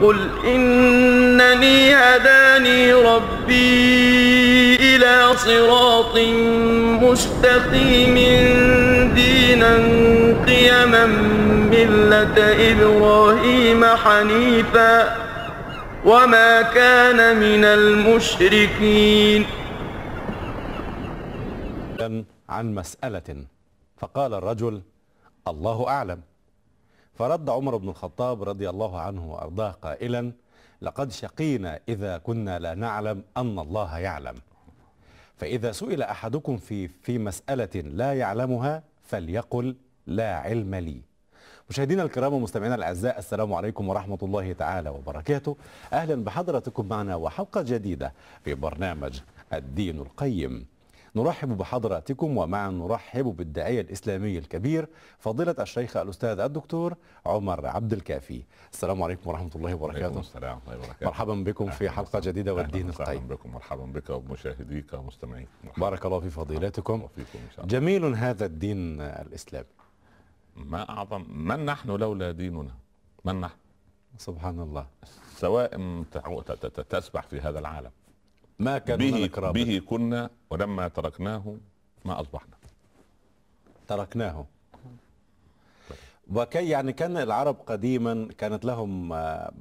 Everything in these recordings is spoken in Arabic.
قل إنني هداني ربي إلى صراط مستقيم دينا قيما ملة إبراهيم حنيفا وما كان من المشركين. عن مسألة فقال الرجل الله أعلم. فرد عمر بن الخطاب رضي الله عنه وأرضاه قائلا لقد شقينا إذا كنا لا نعلم أن الله يعلم. فإذا سئل أحدكم في, في مسألة لا يعلمها فليقل لا علم لي. مشاهدينا الكرام ومستمعينا الأعزاء السلام عليكم ورحمة الله تعالى وبركاته. أهلا بحضراتكم معنا وحلقة جديدة في برنامج الدين القيم. نرحب بحضراتكم ومعا نرحب بالداعية الإسلامي الكبير فضيلة الشيخ الأستاذ الدكتور عمر عبد الكافي. السلام عليكم ورحمة الله وبركاته. السلام ورحمة الله وبركاته. مرحبا بكم في حلقة جديدة والدين القيم بكم. مرحبا بك ومشاهديك ومستمعيك. بارك الله في فضيلتكم. وفيكم إن شاء الله. جميل هذا الدين الإسلامي. ما أعظم من نحن لولا ديننا؟ من نحن؟ سبحان الله. سواء تسبح في هذا العالم. ما كان به, به كنا ولما تركناه ما أصبحنا. تركناه. وكي يعني كان العرب قديما كانت لهم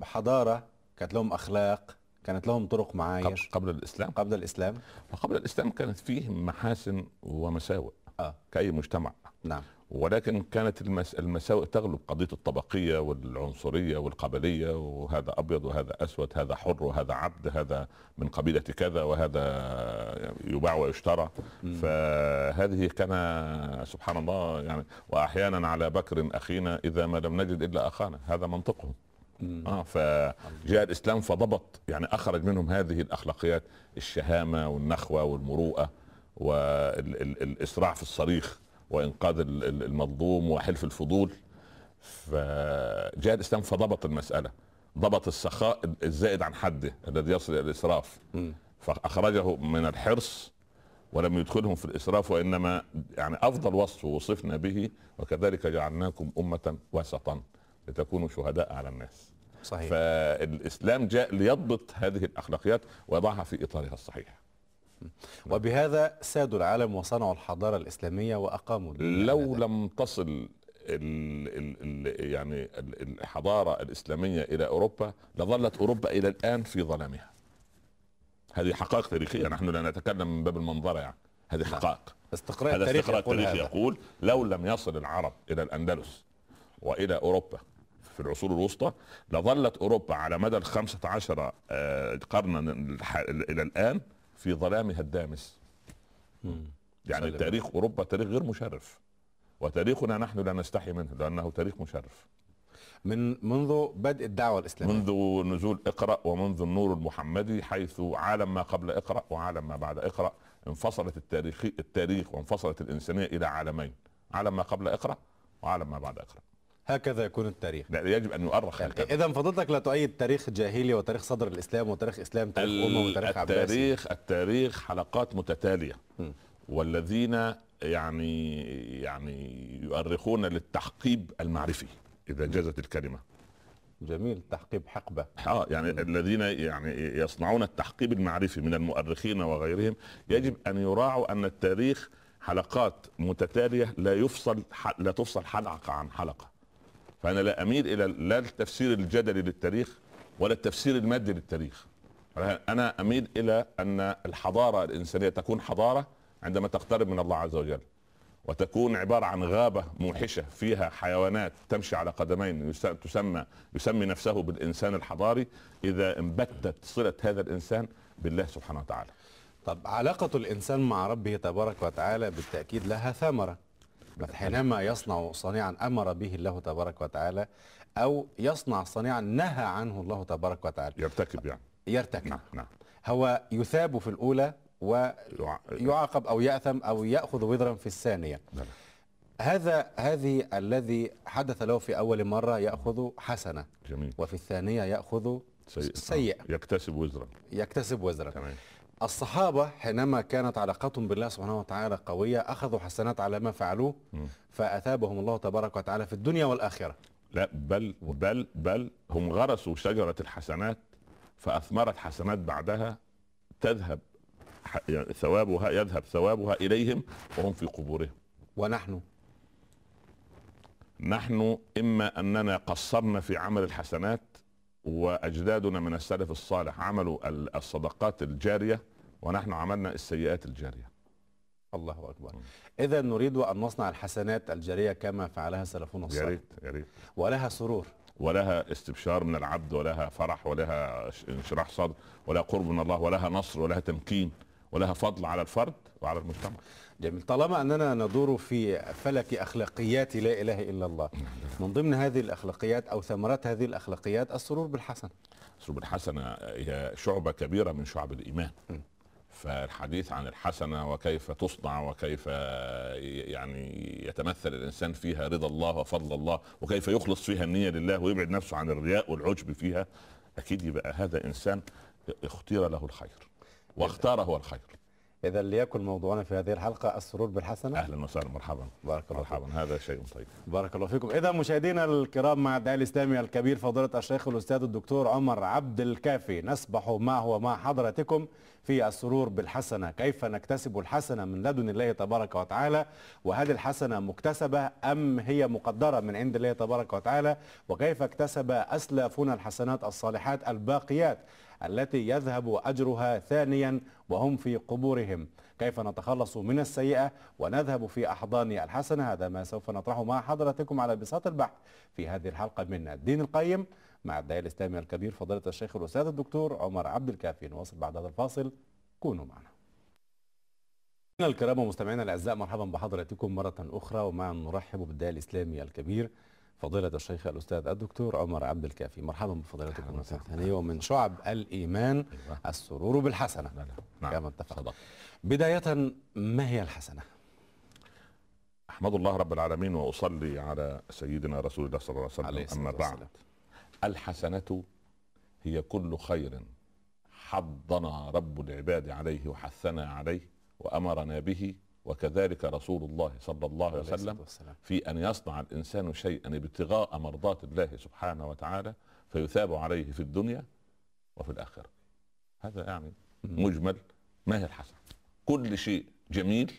حضارة كانت لهم أخلاق كانت لهم طرق معايش. قبل الإسلام. قبل الإسلام. وقبل الإسلام كانت فيه محاسن ومساوئ آه. كأي مجتمع. نعم. ولكن كانت المس... المساوئ تغلب قضية الطبقية والعنصرية والقبلية وهذا أبيض وهذا أسود هذا حر وهذا عبد هذا من قبيلة كذا وهذا يباع ويشترى. فهذه كان سبحان الله يعني وأحيانا على بكر أخينا إذا ما لم نجد إلا أخانا هذا منطقهم. آه فجاء الإسلام فضبط يعني أخرج منهم هذه الأخلاقيات الشهامة والنخوة والمروءة والإسراع في الصريخ. وإنقاذ المظلوم وحلف الفضول. فجاء الإسلام فضبط المسألة ضبط السخاء الزائد عن حده الذي يصل إلى الإسراف. فأخرجه من الحرص ولم يدخلهم في الإسراف وإنما يعني أفضل وصف وصفنا به وكذلك جعلناكم أمة وسطا لتكونوا شهداء على الناس. صحيح. فالإسلام جاء ليضبط هذه الأخلاقيات ويضعها في إطارها الصحيح. وبهذا سادوا العالم وصنعوا الحضارة الإسلامية وأقاموا لو لم تصل ال ال يعني الحضارة الإسلامية إلى أوروبا لظلت أوروبا إلى الآن في ظلامها. هذه حقائق تاريخية نحن لا نتكلم من باب المنظرة يعني. هذه حقائق. استقراء هذا التاريخ استقراء يقول التاريخ هذا. يقول لو لم يصل العرب إلى الأندلس وإلى أوروبا في العصور الوسطى لظلت أوروبا على مدى الخمسة عشر آه، قرنا إلى الآن في ظلامها الدامس. يعني. تاريخ أوروبا تاريخ غير مشرف. وتاريخنا نحن لا نستحي منه لأنه تاريخ مشرف. من منذ بدء الدعوة الإسلامية. منذ نزول اقرأ ومنذ النور المحمدي حيث عالم ما قبل اقرأ وعالم ما بعد اقرأ انفصلت التاريخ التاريخ وانفصلت الإنسانية إلى عالمين. عالم ما قبل اقرأ وعالم ما بعد اقرأ. هكذا يكون التاريخ. لا يجب أن يؤرخ هكذا. إذا فضلتك لا تؤيد تاريخ جاهلي وتاريخ صدر الإسلام وتاريخ إسلام تاريخ أمة وتاريخ عباسي. التاريخ التاريخ حلقات متتالية. م. والذين يعني يعني يؤرخون للتحقيب المعرفي إذا جازت الكلمة. جميل. تحقيب حقبة. آه يعني الذين يعني يصنعون التحقيب المعرفي من المؤرخين وغيرهم يجب أن يراعوا أن التاريخ حلقات متتالية لا يفصل لا تفصل حلقة عن حلقة. فأنا لا أميل إلى لا التفسير الجدلي للتاريخ ولا التفسير المادي للتاريخ أنا أميل إلى أن الحضارة الإنسانية تكون حضارة عندما تقترب من الله عز وجل وتكون عبارة عن غابة موحشة فيها حيوانات تمشي على قدمين تسمى يسمي نفسه بالإنسان الحضاري إذا انبتت صلة هذا الإنسان بالله سبحانه وتعالى. طب علاقة الإنسان مع ربه تبارك وتعالى بالتأكيد لها ثمرة حينما يصنع صنيعا أمر به الله تبارك وتعالى أو يصنع صنيعا نهى عنه الله تبارك وتعالى. يرتكب يعني. يرتكب. نعم نعم. هو يثاب في الأولى ويعاقب أو يأثم أو يأخذ وزرا في الثانية. نعم. هذا هذه الذي حدث له في أول مرة يأخذ حسنة. جميل. وفي الثانية يأخذ سيء, سيء. يكتسب وزرا. يكتسب وزرا. تمام. الصحابة حينما كانت علاقتهم بالله سبحانه وتعالى قوية أخذوا حسنات على ما فعلوه. فأثابهم الله تبارك وتعالى في الدنيا والآخرة. لا بل بل بل هم غرسوا شجرة الحسنات فأثمرت حسنات بعدها تذهب يعني ثوابها يذهب ثوابها إليهم وهم في قبورهم. ونحن؟ نحن إما أننا قصرنا في عمل الحسنات وأجدادنا من السلف الصالح عملوا ال- الصدقات الجارية ونحن عملنا السيئات الجارية. الله أكبر. إذا نريد أن نصنع الحسنات الجارية كما فعلها سلفنا يا الصالح. ريت يا ريت. ولها سرور. ولها استبشار من العبد ولها فرح ولها انشراح صدر ولها قرب من الله ولها نصر ولها تمكين ولها فضل على الفرد وعلى المجتمع. جميل. طالما أننا ندور في فلك أخلاقيات لا إله إلا الله من ضمن هذه الأخلاقيات أو ثمرات هذه الأخلاقيات السرور بالحسن. اسلوب الحسنه هي شعبة كبيرة من شعب الإيمان. م. فالحديث عن الحسنة وكيف تصنع وكيف يعني يتمثل الإنسان فيها رضا الله وفضل الله وكيف يخلص فيها النية لله ويبعد نفسه عن الرياء والعجب فيها أكيد يبقى هذا إنسان اختير له الخير واختار هو الخير. إذا ليكن موضوعنا في هذه الحلقة السرور بالحسنة. أهلا وسهلا. مرحبا. بارك الله مرحبا. هذا شيء طيب. بارك الله فيكم. إذا مشاهدينا الكرام مع الداعي الإسلامي الكبير فضيلة الشيخ الأستاذ الدكتور عمر عبد الكافي نسبح معه ومع حضراتكم في السرور بالحسنة. كيف نكتسب الحسنة من لدن الله تبارك وتعالى؟ وهذه الحسنة مكتسبة أم هي مقدرة من عند الله تبارك وتعالى؟ وكيف اكتسب أسلافنا الحسنات الصالحات الباقيات؟ التي يذهب أجرها ثانيا وهم في قبورهم. كيف نتخلص من السيئة ونذهب في أحضان الحسنة؟ هذا ما سوف نطرحه مع حضراتكم على بساط البحث في هذه الحلقة من الدين القيم مع الداعي الإسلامي الكبير فضيلة الشيخ الأستاذ الدكتور عمر عبد الكافي. نواصل بعد هذا الفاصل. كونوا معنا. مشاهدينا الكرام ومستمعينا الأعزاء مرحبا بحضراتكم مرة أخرى ومع نرحب بالداعي الإسلامي الكبير فضيلة الشيخ الأستاذ الدكتور عمر عبد الكافي مرحبا بفضيلتكم. ثانية ومن شعب الإيمان أيوة. السرور بالحسنة نعم كما اتفقنا بداية ما هي الحسنة؟ أحمد الله رب العالمين وأصلي على سيدنا رسول الله صلى الله عليه وسلم الصلاة بعد. الحسنة هي كل خير حضنا رب العباد عليه وحثنا عليه وأمرنا به وكذلك رسول الله صلى الله عليه وسلم. في أن يصنع الإنسان شيئا ابتغاء مرضات الله سبحانه وتعالى فيثاب عليه في الدنيا وفي الآخرة. هذا يعني مجمل ما هي الحسنة. كل شيء جميل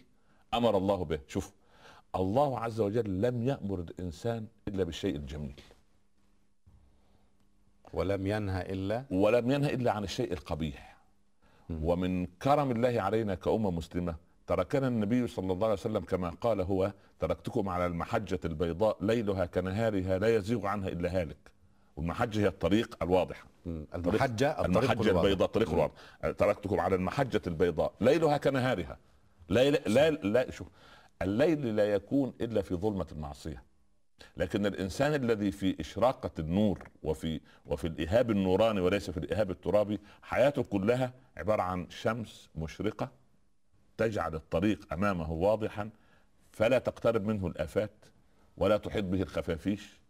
أمر الله به. شوف الله عز وجل لم يأمر الإنسان إلا بالشيء الجميل. ولم ينهى إلا ولم ينهى إلا عن الشيء القبيح. ومن كرم الله علينا كأمة مسلمة تركنا النبي صلى الله عليه وسلم كما قال هو تركتكم على المحجة البيضاء ليلها كنهارها لا يزيغ عنها إلا هالك. والمحجة هي الطريق الواضحة. المحجة الطريق المحجة الواضح. البيضاء الطريق الواضح. تركتكم على المحجة البيضاء ليلها كنهارها. لا لا لا شوف الليل لا يكون إلا في ظلمة المعصية. لكن الإنسان الذي في إشراقة النور وفي وفي الايهاب النوراني وليس في الايهاب الترابي حياته كلها عبارة عن شمس مشرقة تجعل الطريق أمامه واضحا فلا تقترب منه الآفات ولا تحيط به الخفافيش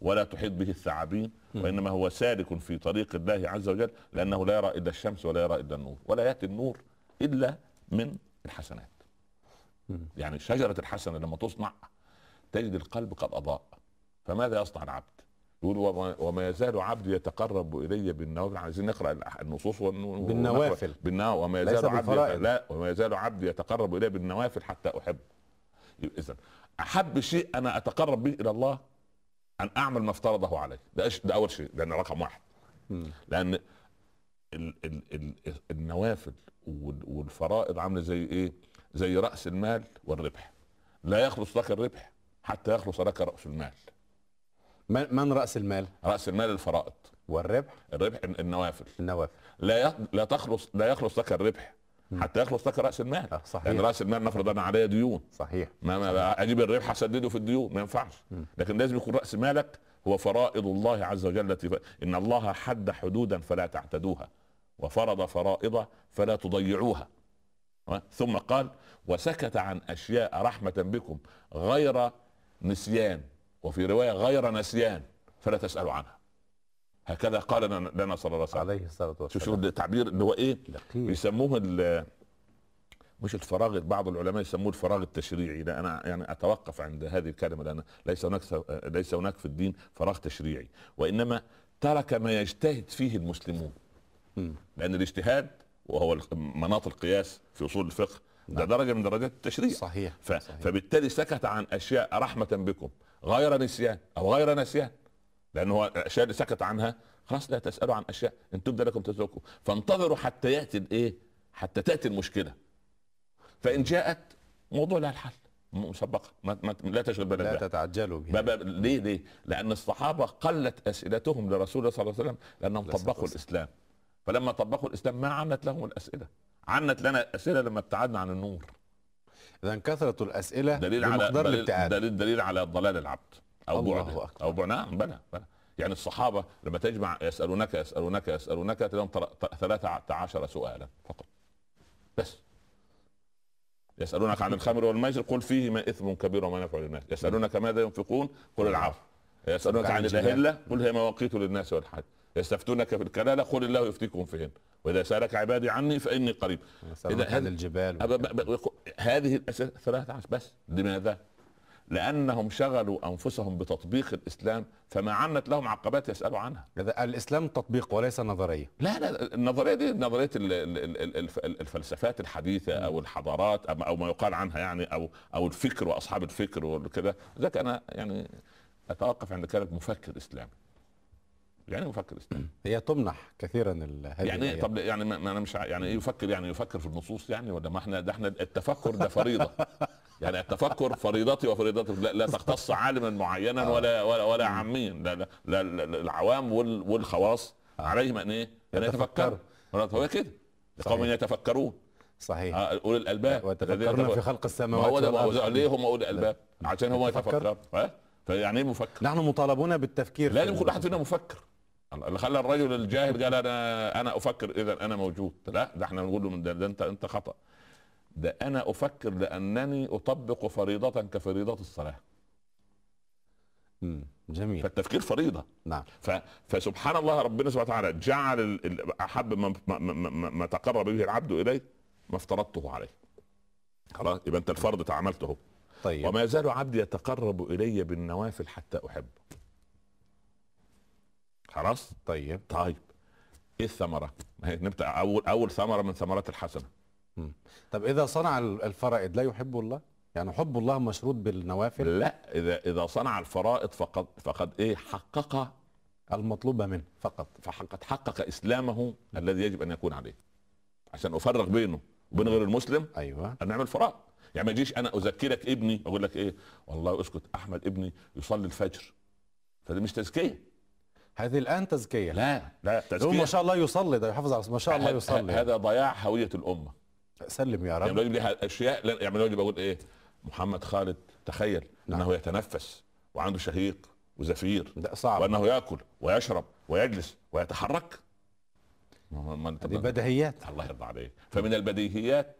ولا تحيط به الثعابين وإنما هو سالك في طريق الله عز وجل لأنه لا يرى إلا الشمس ولا يرى إلا النور ولا يأتي النور إلا من الحسنات. يعني شجرة الحسنة لما تصنع تجد القلب قد أضاء فماذا يصنع العبد؟ يقول وما, وما يزال عبدي يتقرب إلي بالنوافل عايزين نقرأ النصوص بالنوافل. بالنوافل وما يزال عبدي. لا وما يزال عبدي يتقرب إلي بالنوافل حتى أحب اذا أحب شيء أنا أتقرب به إلى الله أن أعمل ما افترضه علي ده, ده أول شيء لأن رقم واحد. لأن ال ال ال النوافل وال- والفرائض عاملة زي إيه؟ زي رأس المال والربح لا يخلص لك الربح حتى يخلص لك رأس المال من من رأس المال؟ رأس المال الفرائض. والربح؟ الربح النوافل. النوافل. لا لا تخلص لا يخلص لك الربح. حتى يخلص لك رأس المال. آه، صحيح. لأن رأس المال نفرض أنا علي ديون. صحيح. ما, ما أجيب الربح أسدده في الديون ما ينفعش. لكن لازم يكون رأس مالك هو فرائض الله عز وجل التي. إن الله حد حدودا فلا تعتدوها وفرض فرائض فلا تضيعوها. ثم قال وسكت عن أشياء رحمة بكم غير نسيان. وفي رواية غير نسيان فلا تسألوا عنها. هكذا قال لنا صلى الله عليه وسلم. عليه الصلاة شوف شوف والسلام التعبير اللي هو إيه؟ دقيق بيسموه مش الفراغ بعض العلماء يسموه الفراغ التشريعي. لا أنا يعني أتوقف عند هذه الكلمة لأن ليس هناك ليس هناك في الدين فراغ تشريعي. وإنما ترك ما يجتهد فيه المسلمون. لأن الاجتهاد وهو مناط القياس في أصول الفقه ده نعم. درجة من درجات التشريع. صحيح. ف... صحيح. فبالتالي سكت عن أشياء رحمة بكم. غير نسيان أو غير نسيان. لأنه هو الاشياء اللي سكت عنها. خلاص لا تسألوا عن أشياء. إن تبدأ لكم تسلكوا. فانتظروا حتى يأتي الايه حتى تأتي المشكلة. فإن جاءت موضوع لها الحل. مسبقة. ما, ما لا تشغل بالك لا تتعجلوا بها. ليه ليه؟ لأن الصحابة قلت أسئلتهم لرسول الله صلى الله عليه وسلم لأنهم طبقوا الإسلام. فلما طبقوا الإسلام ما عنت لهم الأسئلة. عنت لنا أسئلة لما ابتعدنا عن النور. اذا كثرة الأسئلة دليل على دليل, دليل, دليل على ضلال العبد أو بعده. أو بعد. نعم بلى بلى. يعني الصحابة لما تجمع يسالونك يسالونك يسألونك تلاقيهم 13 سؤالا فقط. بس. يسألونك عن الخمر والميسر قل فيهما إثم كبير وما ينفع للناس. يسألونك ماذا ينفقون؟ قل العفو. يسألونك عن الأهلة قل هي مواقيت للناس والحج يستفتونك في الكلاله قل الله يفتيكم فيهن. وإذا سألك عبادي عني فإني قريب. إذا هذه الجبال هذه الأسئلة 13 بس لماذا؟ لأنهم شغلوا أنفسهم بتطبيق الإسلام فما عنت لهم عقبات يسألوا عنها. الإسلام تطبيق وليس نظرية. لا لا النظرية دي نظرية الفلسفات الحديثة أو الحضارات أو ما يقال عنها يعني أو أو الفكر وأصحاب الفكر وكذا ذاك أنا يعني أتوقف عند كلمه مفكر إسلامي. يعني مفكر اسلامي هي تمنح كثيرا يعني إيه طب يعني ما أنا مش يعني إيه يفكر يعني يفكر في النصوص يعني ولا ما إحنا ده إحنا التفكر ده فريضة. يعني التفكر فريضتي وفريضتك لا, لا تختص عالما معينا آه. ولا ولا ولا عاميا لا, لا, لا, لا العوام والخواص آه. عليهم أن إيه؟ أن يتفكروا. هو كده. قوم يتفكرون. صحيح. آه أولي الألباب. وتفكرون في خلق السماوات هو ده ليه هم أولي الألباب؟ عشان هم يتفكروا فيعني إيه مفكر؟ نحن مطالبون بالتفكير لازم كل واحد فينا مفكر. اللي خلى الرجل الجاهل قال أنا أنا أفكر إذا أنا موجود. لا ده إحنا نقول له من ده, ده انت أنت خطأ. ده أنا أفكر لأنني أطبق فريضة كفريضة الصلاة. جميل. فالتفكير فريضة. نعم. ف... فسبحان الله ربنا سبحانه وتعالى جعل أحب ما, ما, ما, ما تقرب به العبد إليه ما افترضته عليه. خلاص يبقى أنت الفرض تعاملته طيب. وما يزال عبدي يتقرب إلي بالنوافل حتى أحبه. خلاص؟ طيب طيب. إيه الثمرة؟ نبدأ أول أول ثمرة من ثمرات الحسنة. طب إذا صنع الفرائض لا يحب الله؟ يعني حب الله مشروط بالنوافل؟ لا إذا إذا صنع الفرائض فقد فقد إيه؟ حقق المطلوب منه فقط. فقد حقق إسلامه الذي يجب أن يكون عليه. عشان أفرق بينه وبين غير المسلم أيوه. أن نعمل فرائض. يعني ما يجيش أنا أذكرك ابني أقول لك إيه؟ والله أسكت أحمد ابني يصلي الفجر. فده مش تزكية. هذه الآن تزكية. لا لا تزكية. ما شاء الله يصلي ده يحافظ على ما شاء الله يصلي. هذا ضياع هوية الأمة. سلم يا رب. يعني لها أشياء يعني الراجل بقول إيه؟ محمد خالد تخيل نعم. إنه يتنفس وعنده شهيق وزفير ده صعب. وأنه يأكل ويشرب ويجلس ويتحرك. هذه بديهيات. الله يرضى عليك. فمن البديهيات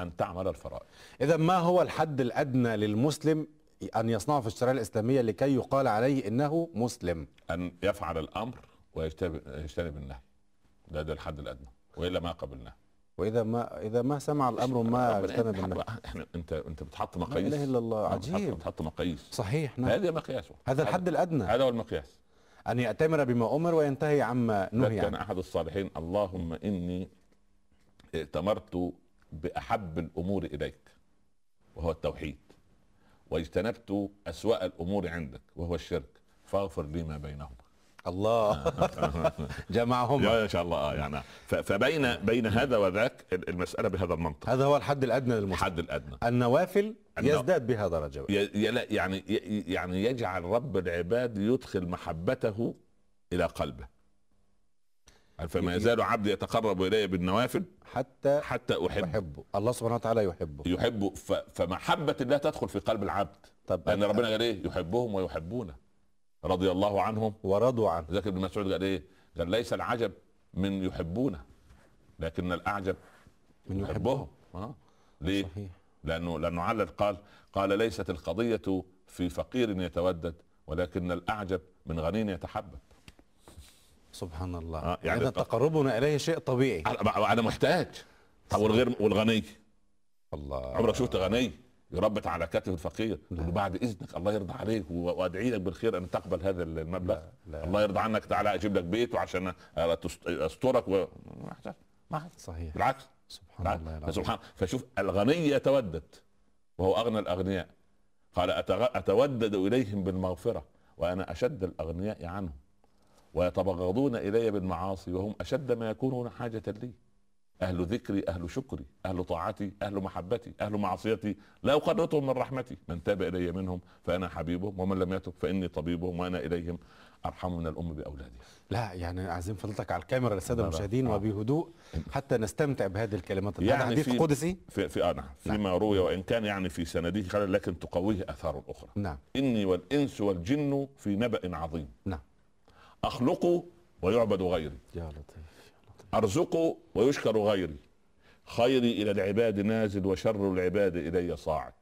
أن تعمل الفرائض. إذا ما هو الحد الأدنى للمسلم أن يصنعه في الشريعة الإسلامية لكي يقال عليه إنه مسلم. أن يفعل الأمر ويجتنب النهي. ده ده الحد الأدنى وإلا ما قبلناه وإذا ما إذا ما سمع الأمر ما اجتنب النهي. إحنا انت أنت بتحط مقاييس. لا إله إلا الله عجيب. بتحط مقاييس. صحيح نعم. هذا مقياسه. هذا الحد الأدنى. هذا هو المقياس. أن يأتمر بما أمر وينتهي عما نهي عنه. كان أحد الصالحين اللهم إني ائتمرت بأحب الأمور إليك وهو التوحيد. واجتنبت أسوأ الأمور عندك وهو الشرك. فاغفر لي ما بينهما. الله. جمعهم ان شاء الله. آه يعني فبين بين هذا وذاك المسألة بهذا المنطق. هذا هو الحد الأدنى للمسلم. الحد الأدنى. النوافل يزداد بها درجة. يعني يعني يجعل رب العباد يدخل محبته إلى قلبه. فما يزال عبدي يتقرب إلي بالنوافل حتى حتى أحبه. يحبه الله سبحانه وتعالى يحبه. يحبه. فمحبة الله تدخل في قلب العبد. طب لأن ربنا قال إيه؟ يحبهم ويحبونه. رضي الله عنهم. ورضوا عنه. ذاك ابن مسعود قال إيه؟ قال ليس العجب من يحبونه لكن الأعجب من يحبهم. آه. ليه؟ صحيح. لأنه لأنه علل. قال قال ليست القضية في فقير يتودد ولكن الأعجب من غني يتحبب. سبحان الله. آه يعني تقربنا إليه شيء طبيعي. أنا محتاج. طب والغير والغني؟ الله. عمرك شفت غني؟ يربط على كتف الفقير بعد إذنك الله يرضى عليك. وأدعي لك بالخير أن تقبل هذا المبلغ. لا، لا. الله يرضى عنك. تعالى أجيب لك بيت وعشان أست- استرك و... ما. صحيح. بالعكس. سبحان الله بالعكس. العظيم. فسبحان فشوف الغني يتودد وهو أغنى الأغنياء. قال أتغ... أتودد إليهم بالمغفرة وأنا أشد الأغنياء عنهم. ويتبغضون إلي بالمعاصي وهم أشد ما يكونون حاجة لي. أهل ذكري أهل شكري أهل طاعتي أهل محبتي أهل معصيتي. لا أقنطهم من رحمتي. من تاب إلي منهم فأنا حبيبهم ومن لم يتب فإني طبيبهم وأنا إليهم أرحم من الأم باولادها لا يعني عايزين فضلتك على الكاميرا للساده. المشاهدين آه. وبهدوء حتى نستمتع بهذه الكلمات. هذا يعني حديث قدسي. في في آه نعم. فيما روي وإن كان يعني في سنده خلل لكن تقويه آثار أخرى. نعم. إني والإنس والجن في نبأ عظيم. نعم. اخلق ويعبد غيري. يا لطيف ارزق ويشكر غيري. خيري إلى العباد نازل وشر العباد إلي صاعد.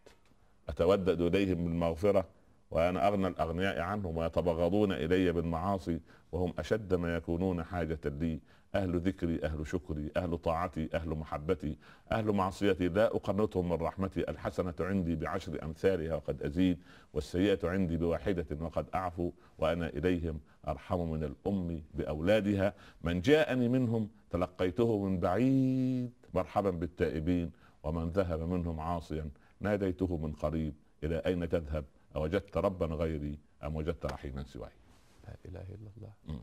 أتودد إليهم بالمغفرة وأنا أغنى الأغنياء عنهم ويتبغضون إلي بالمعاصي وهم أشد ما يكونون حاجة لي. أهل ذكري أهل شكري أهل طاعتي أهل محبتي أهل معصيتي. لا أقنطهم من رحمتي. الحسنة عندي بعشر أمثالها وقد أزيد والسيئة عندي بواحدة وقد أعفو وأنا إليهم أرحم من الأم بأولادها. من جاءني منهم تلقيته من بعيد مرحبا بالتائبين ومن ذهب منهم عاصيا ناديته من قريب. إلى أين تذهب؟ أوجدت ربا غيري أم وجدت رحيما سواي؟ لا إله إلا الله.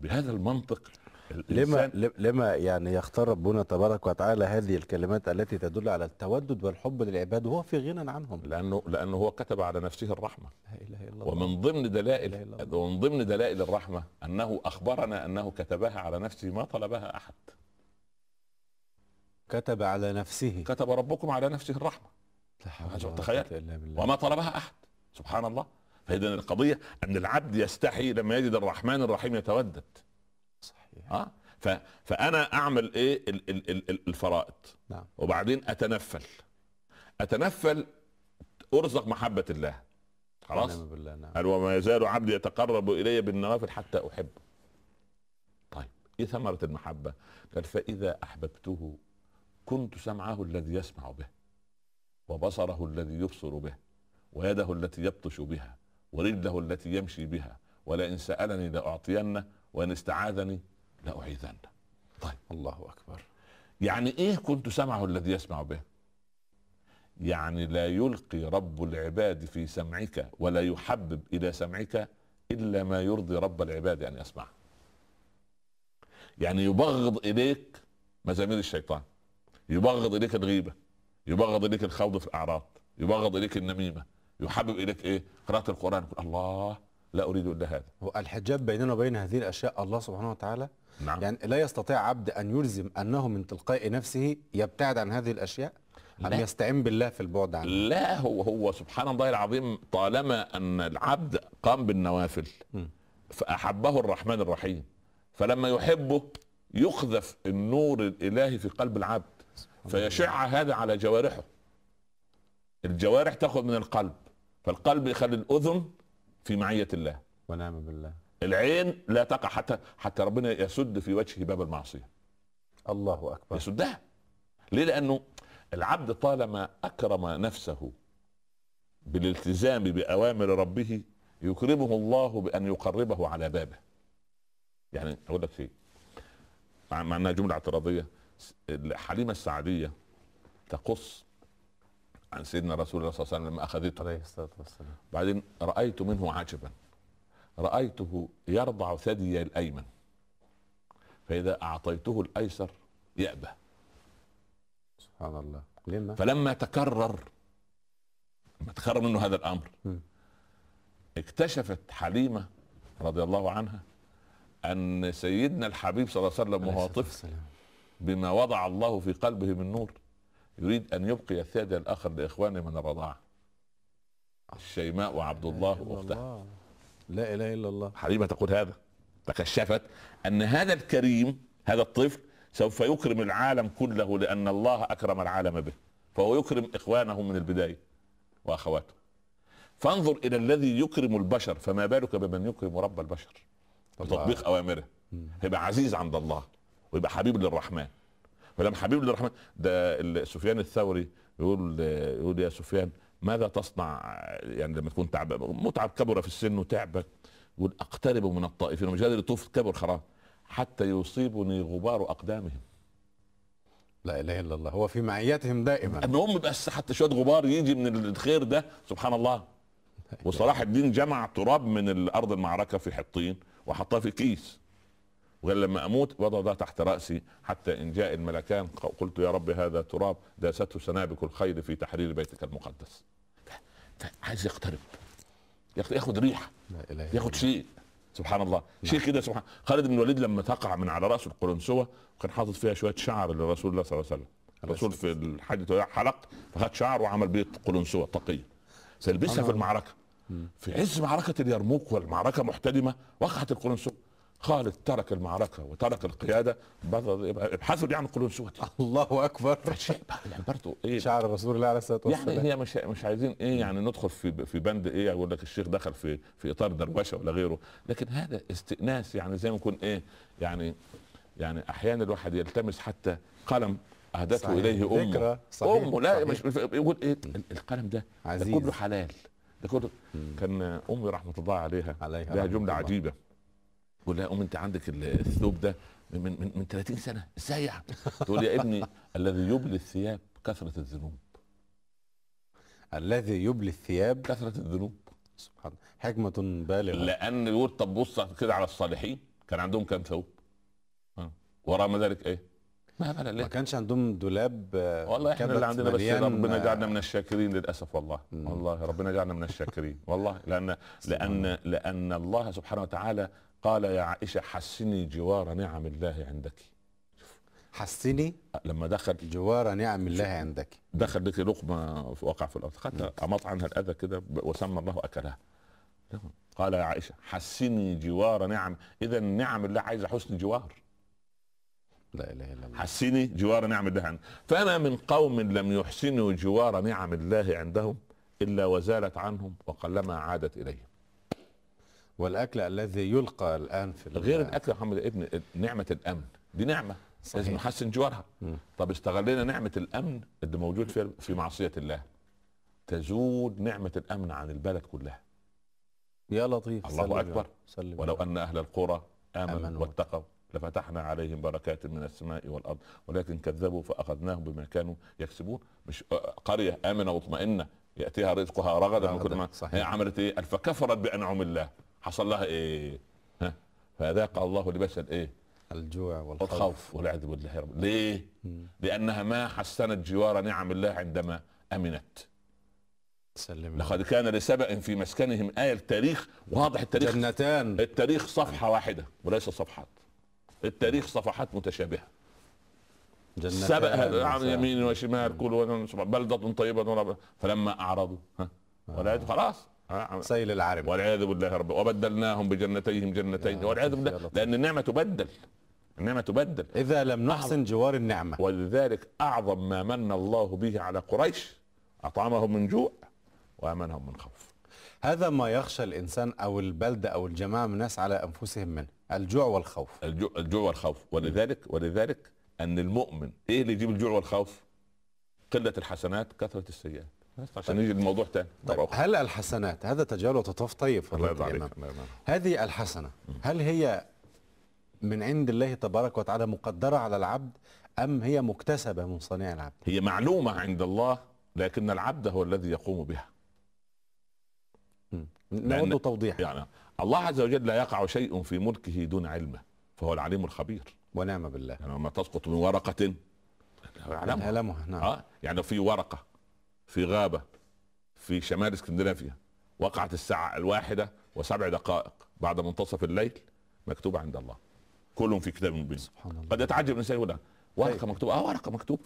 بهذا المنطق لما لما يعني يختار ربنا تبارك وتعالى هذه الكلمات التي تدل على التودد والحب للعباد وهو في غنى عنهم. لأنه لأنه هو كتب على نفسه الرحمة. لا إله إلا الله. ومن ضمن دلائل ومن ضمن دلائل الرحمة أنه أخبرنا أنه كتبها على نفسه ما طلبها أحد. كتب على نفسه. كتب ربكم على نفسه الرحمة. لا حول هذا ولا تخيل. وما طلبها أحد. سبحان الله. فاذا القضية أن العبد يستحي لما يجد الرحمن الرحيم يتودد. ها ف... فأنا أعمل إيه؟ ال... ال... ال... ال- الفرائض. نعم. وبعدين أتنفل. أتنفل أرزق محبة الله. خلاص؟ بالله نعم. قال وما يزال عبدي يتقرب إلي بالنوافل حتى أحبه. طيب إيه ثمرة المحبة؟ قال فإذا أحببته كنت سمعه الذي يسمع به وبصره الذي يبصر به ويده التي يبطش بها ورجله التي يمشي بها ولئن سألني لأعطينه وإن استعاذني لاعيذنه الله أكبر. يعني إيه كنت سمعه الذي يسمع به؟ يعني لا يلقي رب العباد في سمعك ولا يحبب إلى سمعك إلا ما يرضي رب العباد أن يسمع. يعني يبغض إليك مزامير الشيطان. يبغض إليك الغيبة. يبغض إليك الخوض في الأعراض. يبغض إليك النميمة. يحبب إليك إيه؟ قراءة القرآن. يقول الله لا أريد إلا هذا. الحجاب بيننا وبين هذه الأشياء الله سبحانه وتعالى؟ نعم. يعني لا يستطيع عبد أن يلزم أنه من تلقاء نفسه يبتعد عن هذه الأشياء؟ ان لا. يستعين بالله في البعد عنها؟ لا هو هو سبحان الله العظيم طالما أن العبد قام بالنوافل مم. فأحبه الرحمن الرحيم فلما يحبه يقذف النور الإلهي في قلب العبد فيشع هذا على جوارحه. الجوارح تاخذ من القلب فالقلب يخلي الأذن في معية الله. ونعم بالله. العين لا تقع حتى حتى ربنا يسد في وجهه باب المعصية. الله أكبر. يسدها. ليه؟ لأنه العبد طالما أكرم نفسه بالالتزام بأوامر ربه يكرمه الله بأن يقربه على بابه. يعني أقول لك شيء. مع إنها جملة اعتراضية. حليمه السعدية تقص عن سيدنا رسول الله صلى الله عليه وسلم لما أخذته. عليه الصلاة والسلام. بعدين رأيت منه عجبا رأيته يرضع ثدي الأيمن فإذا أعطيته الأيسر يابى سبحان الله. لما؟ فلما تكرر لما تكرر منه هذا الأمر مم. اكتشفت حليمة رضي الله عنها أن سيدنا الحبيب صلى الله عليه وسلم وهو طفل. بما وضع الله في قلبه من نور يريد أن يبقي الثدي الآخر لإخوانه من الرضاعة الشيماء وعبد الله لا لا إله إلا الله. حليمه تقول هذا. تكشفت أن هذا الكريم هذا الطفل سوف يكرم العالم كله لأن الله أكرم العالم به. فهو يكرم إخوانه من البداية وأخواته. فانظر إلى الذي يكرم البشر فما بالك بمن يكرم رب البشر؟ الله. بتطبيق اوامره. هيبقى عزيز عند الله ويبقى حبيب للرحمن. فلما حبيب الرحمن ده سفيان الثوري يقول يقول يا سفيان ماذا تصنع؟ يعني لما تكون تعب متعب كبر في السن وتعبك يقول أقترب من الطائفين. ومش قادر يطوف كبر خلاص حتى يصيبني غبار أقدامهم. لا إله إلا الله. هو في معيتهم دائما. المهم بس حتى شوية غبار يجي من الخير ده سبحان الله. وصلاح الدين جمع تراب من الأرض المعركة في حطين وحطها في كيس. وقال لما أموت وضع ده تحت رأسي حتى إن جاء الملكان قلت يا رب هذا تراب داسته سنابك الخير في تحرير بيتك المقدس. عايز يقترب. ياخد- ريحة. لا إله إلا ياخد شيء. سبحان الله. شيء كده سبحان خالد بن الوليد لما تقع من على رأسه القرنسوة وكان حاطط فيها شوية شعر لرسول الله صلى الله عليه وسلم. الرسول في الحج حلق فخد شعر وعمل بيه قلنسوه طاقيه سيلبسها في المعركة. في عز معركة اليرموك والمعركة محتدمه وقعت القلنسوه خالد ترك المعركة وترك يبقى- ابحثوا لي عن قلنسوتي الله أكبر شيء يعني برضه إيه شعر رسول الله عليه الصلاة والسلام يعني هي مش مش عايزين إيه يعني ندخل في في بند إيه يقول لك الشيخ دخل في في إطار دروشة ولا غيره لكن هذا استئناس يعني زي ما يكون إيه يعني يعني أحيانا الواحد يلتمس حتى قلم أهدته صحيح. إليه أمه ذكرى. صحيح. أمه لا صحيح. مش يقول ال- القلم ده ده عزيز. كله حلال ده كله كان أمي رحمة الله عليها عليها لها رحمة الله. عجيبة تقول لها أم أنت عندك ال- الثوب ده من من من 30 سنة إزاي يعني؟ تقول يا ابني الذي يبلي الثياب كثرة الذنوب. الذي يبلي الثياب كثرة الذنوب. سبحان حكمة بالغة. لأن يقول طب بص كده على الصالحين كان عندهم كام ثوب؟ ما ذلك إيه؟ ما بلا ما كانش عندهم دولاب آه، والله إحنا اللي عندنا بس ربنا آه، جعلنا من الشاكرين للأسف والله. مم. والله ربنا جعلنا من الشاكرين. والله لأن لأن لأن الله سبحانه وتعالى قال يا عائشة حسني جوار نعم الله عندك. حسني لما دخل جوار نعم الله عندك. دخل لك لقمة في وقع في الأرض. خدها. أمط عنها الأذى كده وسمى الله أكلها. قال يا عائشة حسني جوار نعم. اذا نعم الله عايزة حسن جوار. لا إله إلا الله. حسني جوار نعم الله عنده فانا من قوم لم يحسنوا جوار نعم الله عندهم إلا وزالت عنهم وقلما عادت إليهم. والأكل الذي يلقى الآن في غير الأكل يا محمد ابن نعمة الأمن دي نعمة صحيح. لازم نحسن جوارها. طب استغلينا نعمة الأمن اللي موجود في في معصية الله تزول نعمة الأمن عن البلد كلها يا لطيف الله. رب. سلم ولو. أن أهل القرى آمنوا آمنوا. واتقوا لفتحنا عليهم بركات من السماء والأرض ولكن كذبوا فأخذناهم بما كانوا يكسبون مش آه، قرية آمنة مطمئنه يأتيها رزقها رغدا من كل ما. هي عملت إيه؟ فكفرت بأنعم الله حصل لها إيه؟ ها؟ فذاق الله لباس الايه؟ الجوع والخوف. الخوف والعياذ بالله يا رب. ليه؟ مم. لأنها ما حسنت جوار نعم الله عندما أمنت. سلم لقد كان لسبأ في مسكنهم آية التاريخ واضح. التاريخ. جنتان. التاريخ صفحة واحدة وليس صفحات. التاريخ صفحات متشابهة. عن مساء. يمين وشمال كل بلدة طيبة فلما أعرضوا ها؟ والعياذ خلاص. سيل العرب والعياذ بالله رب وبدلناهم بجنتيهم جنتين. يا والعياذ بالله. لطيف. لأن النعمة تبدل. النعمة تبدل. إذا لم نحسن جوار النعمة. ولذلك أعظم ما من الله به على قريش أطعمهم من جوع وأمنهم من خوف. هذا ما يخشى الإنسان أو البلده أو الجماعة من الناس على أنفسهم منه. الجوع والخوف. الجوع, الجوع والخوف. ولذلك ولذلك أن المؤمن إيه اللي يجيب الجوع والخوف؟ قلة الحسنات كثرة السيئات. بس عشان نيجي للموضوع تاني طيب. هل الحسنات هذا تجاهل وتطوف طيب الله يرضى عليك. هذه الحسنة هل هي من عند الله تبارك وتعالى مقدرة على العبد أم هي مكتسبة من صنيع العبد هي معلومه عند الله لكن العبد هو الذي يقوم بها نود توضيح يعني الله عز وجل لا يقع شيء في ملكه دون علمه فهو العليم الخبير ونعم بالله يعني لما تسقط من ورقه يعلمها نعم آه يعني في ورقه في غابة في شمال اسكندنافيا وقعت الساعة الواحدة وسبع دقائق بعد منتصف الليل مكتوبه عند الله. كلهم في كتاب مبين. سبحان الله. قد يتعجب الإنسان يقول ورقة طيب. مكتوبه آه ورقة مكتوبه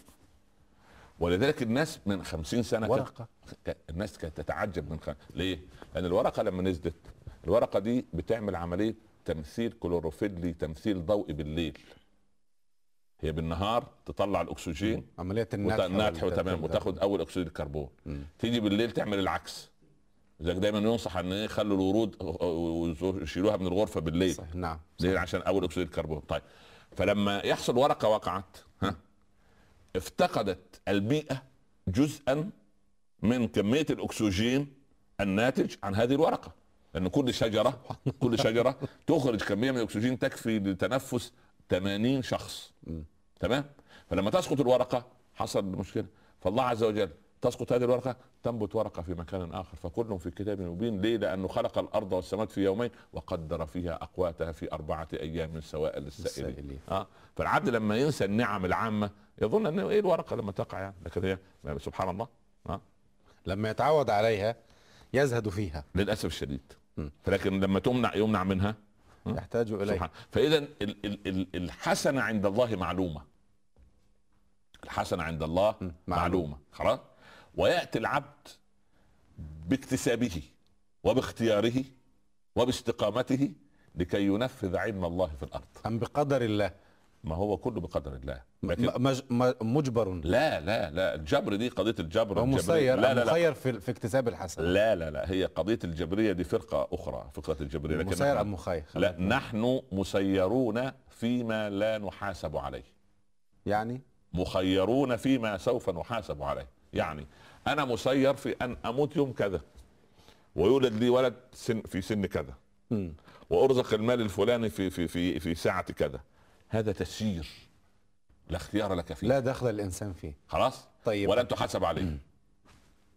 ولذلك الناس من خمسين سنة كانت- ك- الناس كانت تتعجب من خ... ليه؟ لأن الورقة لما نزلت الورقة دي بتعمل عملية تمثيل كلوروفيلي تمثيل ضوئي بالليل. هي بالنهار تطلع الأكسجين عملية النتح والت- وتمام وتاخد أول اكسيد الكربون. تيجي بالليل تعمل العكس. لذلك دايما ينصح إن إيه يخلوا الورود ويشيلوها من الغرفة بالليل. صحيح نعم ليه عشان أول اكسيد الكربون. طيب فلما يحصل ورقة وقعت ها افتقدت البيئه جزءا من كمية الأكسجين الناتج عن هذه الورقة. لأن كل شجرة كل شجرة تخرج كمية من الأكسجين تكفي لتنفس 80 شخص. تمام؟ فلما تسقط الورقة حصل مشكلة. فالله عز وجل تسقط هذه الورقة تنبت ورقة في مكان آخر. فكل في كتاب مبين. ليه؟ لأنه خلق الأرض والسماوات في يومين وقدر فيها أقواتها في أربعة أيام من سواء للسائلين. السائلين. آه؟ فالعبد لما ينسى النعم العامة يظن أنه إيه الورقة لما تقع يعني. لكن هي سبحان الله. آه؟ لما يتعود عليها يزهد فيها. للأسف الشديد. م. فلكن لما تمنع يمنع منها. يحتاج إليه. سبحان. فاذا ال- ال- ال- الحسنة عند الله معلومة. الحسنة عند الله معلومة. معلومة. خلاص؟ ويأتي العبد باكتسابه وباختياره وباستقامته لكي ينفذ علم الله في الأرض. أم بقدر الله؟ ما هو كله بقدر الله. مجبر. لا لا لا. الجبر دي قضية الجبر هو. مسير لا أم لا لا. مخير في, في اكتساب الحسن لا لا لا. هي قضية الجبرية دي فرقة أخرى فكره الجبرية. لكن مسير أم مخير؟ لا نحن مسيرون فيما لا نحاسب عليه. يعني؟ مخيرون فيما سوف نحاسب عليه. يعني أنا مسير في أن أموت يوم كذا ويولد لي ولد سن في سن كذا. وأرزق المال الفلاني في في في في ساعة كذا. هذا تسيير لا اختيار لك فيه. لا دخل الإنسان فيه. خلاص؟ طيب. ولن تحاسب عليه.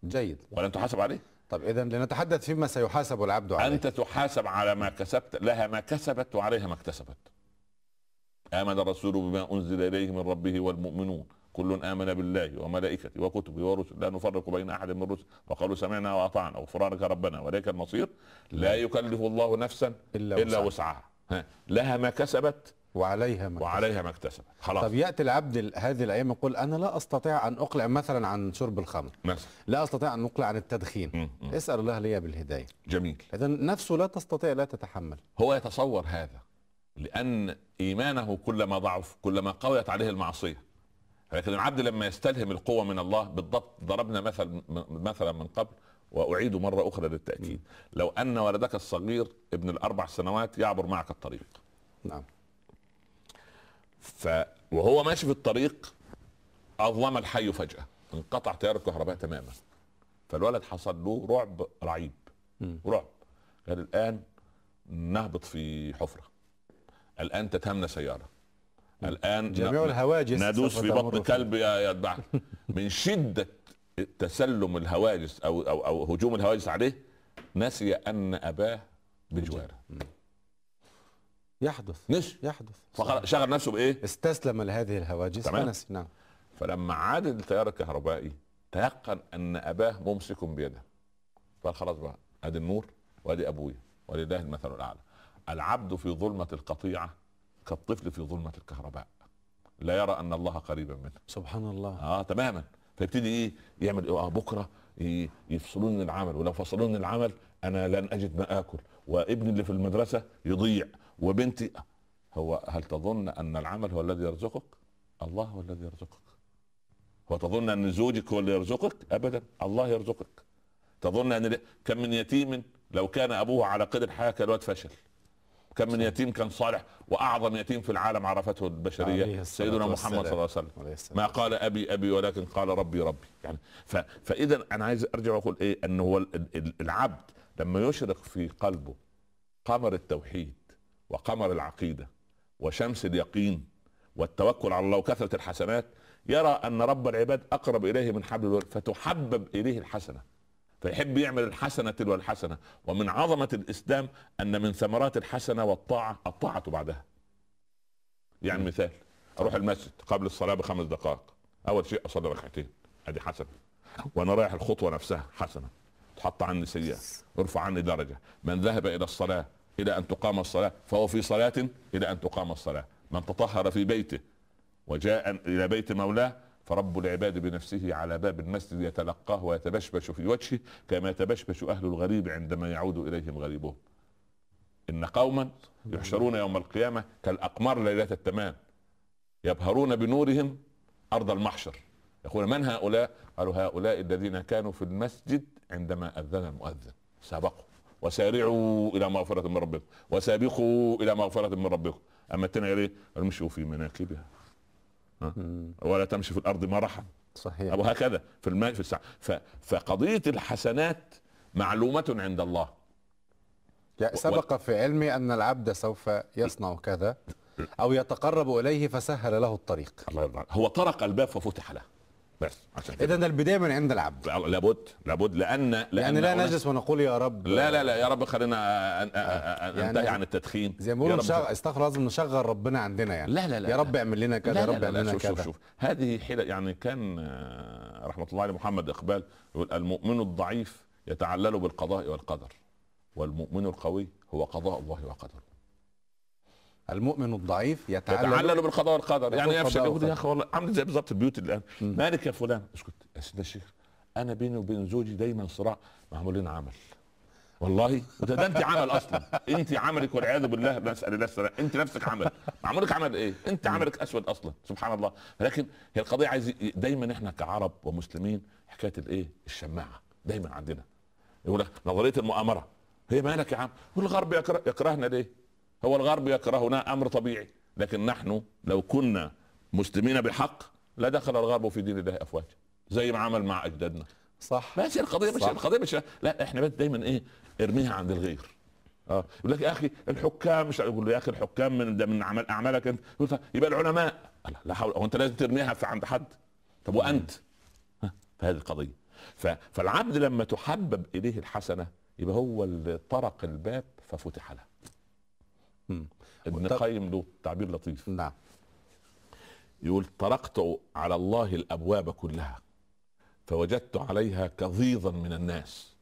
جيد. ولن تحاسب عليه. طب إذا لنتحدث فيما سيحاسب العبد عليه. أنت تحاسب على ما كسبت لها ما كسبت وعليها ما اكتسبت. آمن الرسول بما أنزل إليه من ربه والمؤمنون. كل آمن بالله وملائكته وكتبه ورسله. لا نفرق بين أحد من الرسل وقالوا سمعنا وأطعنا. غفرانك ربنا. واليك المصير. لا يكلف الله نفسا إلا إلا, وسعها. وسعها. ها. لها ما كسبت وعليها ما وعليها ما اكتسبت. خلاص. طب يأتي العبد ال- هذه الأيام يقول أنا لا أستطيع أن أقلع مثلا عن شرب الخمر. مثلا. لا أستطيع أن أقلع عن التدخين. مم. مم. اسأل الله لي بالهداية. جميل. اذا نفسه لا تستطيع لا تتحمل. هو يتصور هذا. لأن إيمانه كلما ضعف كلما قويت عليه المعصية. لكن العبد لما يستلهم القوة من الله بالضبط ضربنا مثل مثلا من قبل وأعيد مرة أخرى للتأكيد. لو أن ولدك الصغير ابن الأربع سنوات يعبر معك الطريق. نعم. ف وهو ماشي في الطريق أظلم الحي فجأة. انقطع تيار الكهرباء تماما. فالولد حصل له رعب رعيب. مم. رعب. قال الآن نهبط في حفرة. الآن تتهمنا سيارة. الآن جميع الهواجس ندوس في بطن كلب ي- يتبعنا من شدة تسلم الهواجس أو أو أو هجوم الهواجس عليه نسي أن أباه بجواره يحدث. نسي يحدث. فشغل نفسه بإيه؟ استسلم لهذه الهواجس تمام. فنسي نعم. فلما عاد التيار الكهربائي تيقن أن أباه ممسك بيده. قال خلاص بقى أدي النور وأدي أبويا ولله المثل الأعلى. العبد في ظلمة القطيعة كالطفل في ظلمة الكهرباء لا يرى أن الله قريبا منه سبحان الله آه تماما فيبتدي إيه يعمل إيه؟ آه بكرة ي- يفصلوني العمل ولو فصلوني العمل أنا لن أجد ما آكل وابني اللي في المدرسة يضيع وبنتي هو هل تظن أن العمل هو الذي يرزقك؟ الله هو الذي يرزقك. هو تظن أن زوجك هو اللي يرزقك؟ ابدا الله يرزقك. تظن أن كم من يتيم لو كان أبوه على قيد الحياة كان الواد فشل. كم من يتيم كان صالح وأعظم يتيم في العالم عرفته البشرية سيدنا محمد. صلى الله عليه وسلم. ما قال أبي أبي ولكن قال ربي ربي. يعني ف... فإذا أنا عايز أرجع وأقول إيه؟ ان هو ال- ال- العبد لما يشرق في قلبه قمر التوحيد وقمر العقيدة وشمس اليقين والتوكل على الله وكثرة الحسنات يرى أن رب العباد أقرب إليه من حبل الوريد فتحبب إليه الحسنة. فيحب يعمل الحسنة تلو الحسنه ومن عظمة الإسلام أن من ثمرات الحسنة والطاعة الطاعة بعدها. يعني مثال أروح المسجد قبل الصلاة بخمس دقائق. أول شيء أصلي ركعتين. أدي حسنة. وأنا رايح الخطوة نفسها حسنة. تحط عني سيئه ارفع عني درجة. من ذهب إلى الصلاة إلى أن تقام الصلاة فهو في صلاة إلى أن تقام الصلاة. من تطهر في بيته وجاء إلى بيت مولاه فرب العباد بنفسه على باب المسجد يتلقاه ويتبشبش في وجهه كما يتبشبش أهل الغريب عندما يعود إليهم غريبهم إن قوما يحشرون يوم القيامة كالأقمار ليلة التمام يبهرون بنورهم أرض المحشر يقول من هؤلاء؟ قالوا هؤلاء الذين كانوا في المسجد عندما أذن المؤذن سابقوا وسارعوا إلى مغفرة من ربكم وسابقوا إلى مغفرة من ربكم أما التاني قال إيه؟ قال امشوا في مناكبها ها؟ ولا تمشي في الأرض مرحا. صحيح. وهكذا في الماء في الساعة. ف... فقضية الحسنات معلومة عند الله. يعني سبق في علمي أن العبد سوف يصنع كذا أو يتقرب إليه فسهل له الطريق. الله يرضى. هو طرق الباب ففتح له. بس عشان كده إذا البداية من عند العبد لابد لابد لأن لأن يعني لا نجلس ونقول يا رب لا لا لا يا رب خلينا أن- يعني انتهي عن التدخين زي ما بيقولوا نشغل استغفر الله نشغل ربنا عندنا يعني لا لا لا يا. رب اعمل لنا كذا يا رب اعمل لنا شوف شوف كذا شوف هذه حيلة يعني كان آه، رحمة الله عليه محمد إقبال يقول المؤمن الضعيف يتعلل بالقضاء والقدر والمؤمن القوي هو قضاء الله وقدره المؤمن الضعيف يتعلل يتعلل بالقضاء والقدر يعني يفشل يقول يا. أخي والله عامل زي بالظبط البيوت الآن. مالك يا فلان؟ اسكت يا سيدي الشيخ أنا بيني وبين زوجي دايما صراع معمول لنا عمل. والله ده, ده انت عمل أصلا. انت عملك والعياذ بالله نسال الله السلامة. انت نفسك عمل. معمولك عمل إيه؟ انت عملك أسود أصلا سبحان الله. لكن هي القضية عايز دايما إحنا كعرب ومسلمين حكاية الإيه؟ الشماعة. دايما عندنا. يقول لك نظرية المؤامرة. هي مالك يا عم؟ والغرب يكره يكرهنا ليه؟ هو الغرب يكرهنا أمر طبيعي. لكن نحن لو كنا مسلمين بحق لدخل الغرب في دين الله أفواجا. زي ما عمل مع أجدادنا. صح. هي القضية مش. القضية مش لا إحنا بس دايما إيه ارميها عند الغير. آه. يقول لك يا أخي الحكام مش يقول له يا أخي الحكام من ده من عمل أعمالك أنت. يبقى العلماء. لا, حول هو أنت لازم ترميها في عند حد. طب وأنت؟ ها، فهذه القضية. ف... فالعبد لما تحبب إليه الحسنة يبقى هو اللي طرق الباب ففتح له. ابن القيم له تعبير لطيف. نعم. يقول طرقت على الله الأبواب كلها فوجدت عليها كظيظا من الناس.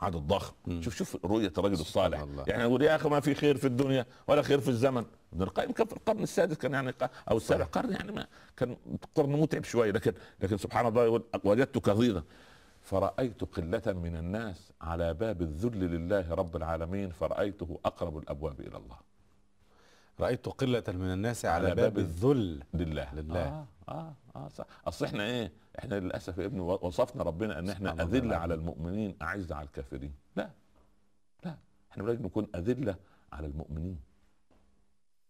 عدد ضخم. شوف شوف رؤية الرجل الصالح. الله. يعني يقول يا أخي ما في خير في الدنيا ولا خير في الزمن. ابن القيم كان في القرن السادس كان يعني أو السابع قرن يعني ما كان قرن متعب شوية لكن لكن سبحان الله يقول وجدت كظيظا. فرأيت قلة من الناس على باب الذل لله رب العالمين فرأيته أقرب الأبواب إلى الله. رأيت قلة من الناس على, على باب باب الذل. لله. لله. آه آه آه صح. أصل إحنا إيه؟ إحنا للأسف يا ابني وصفنا ربنا إن إحنا سبحان الله. أذلة العظيم. على المؤمنين اعز على الكافرين. لا. لا. إحنا لازم نكون أذلة على المؤمنين.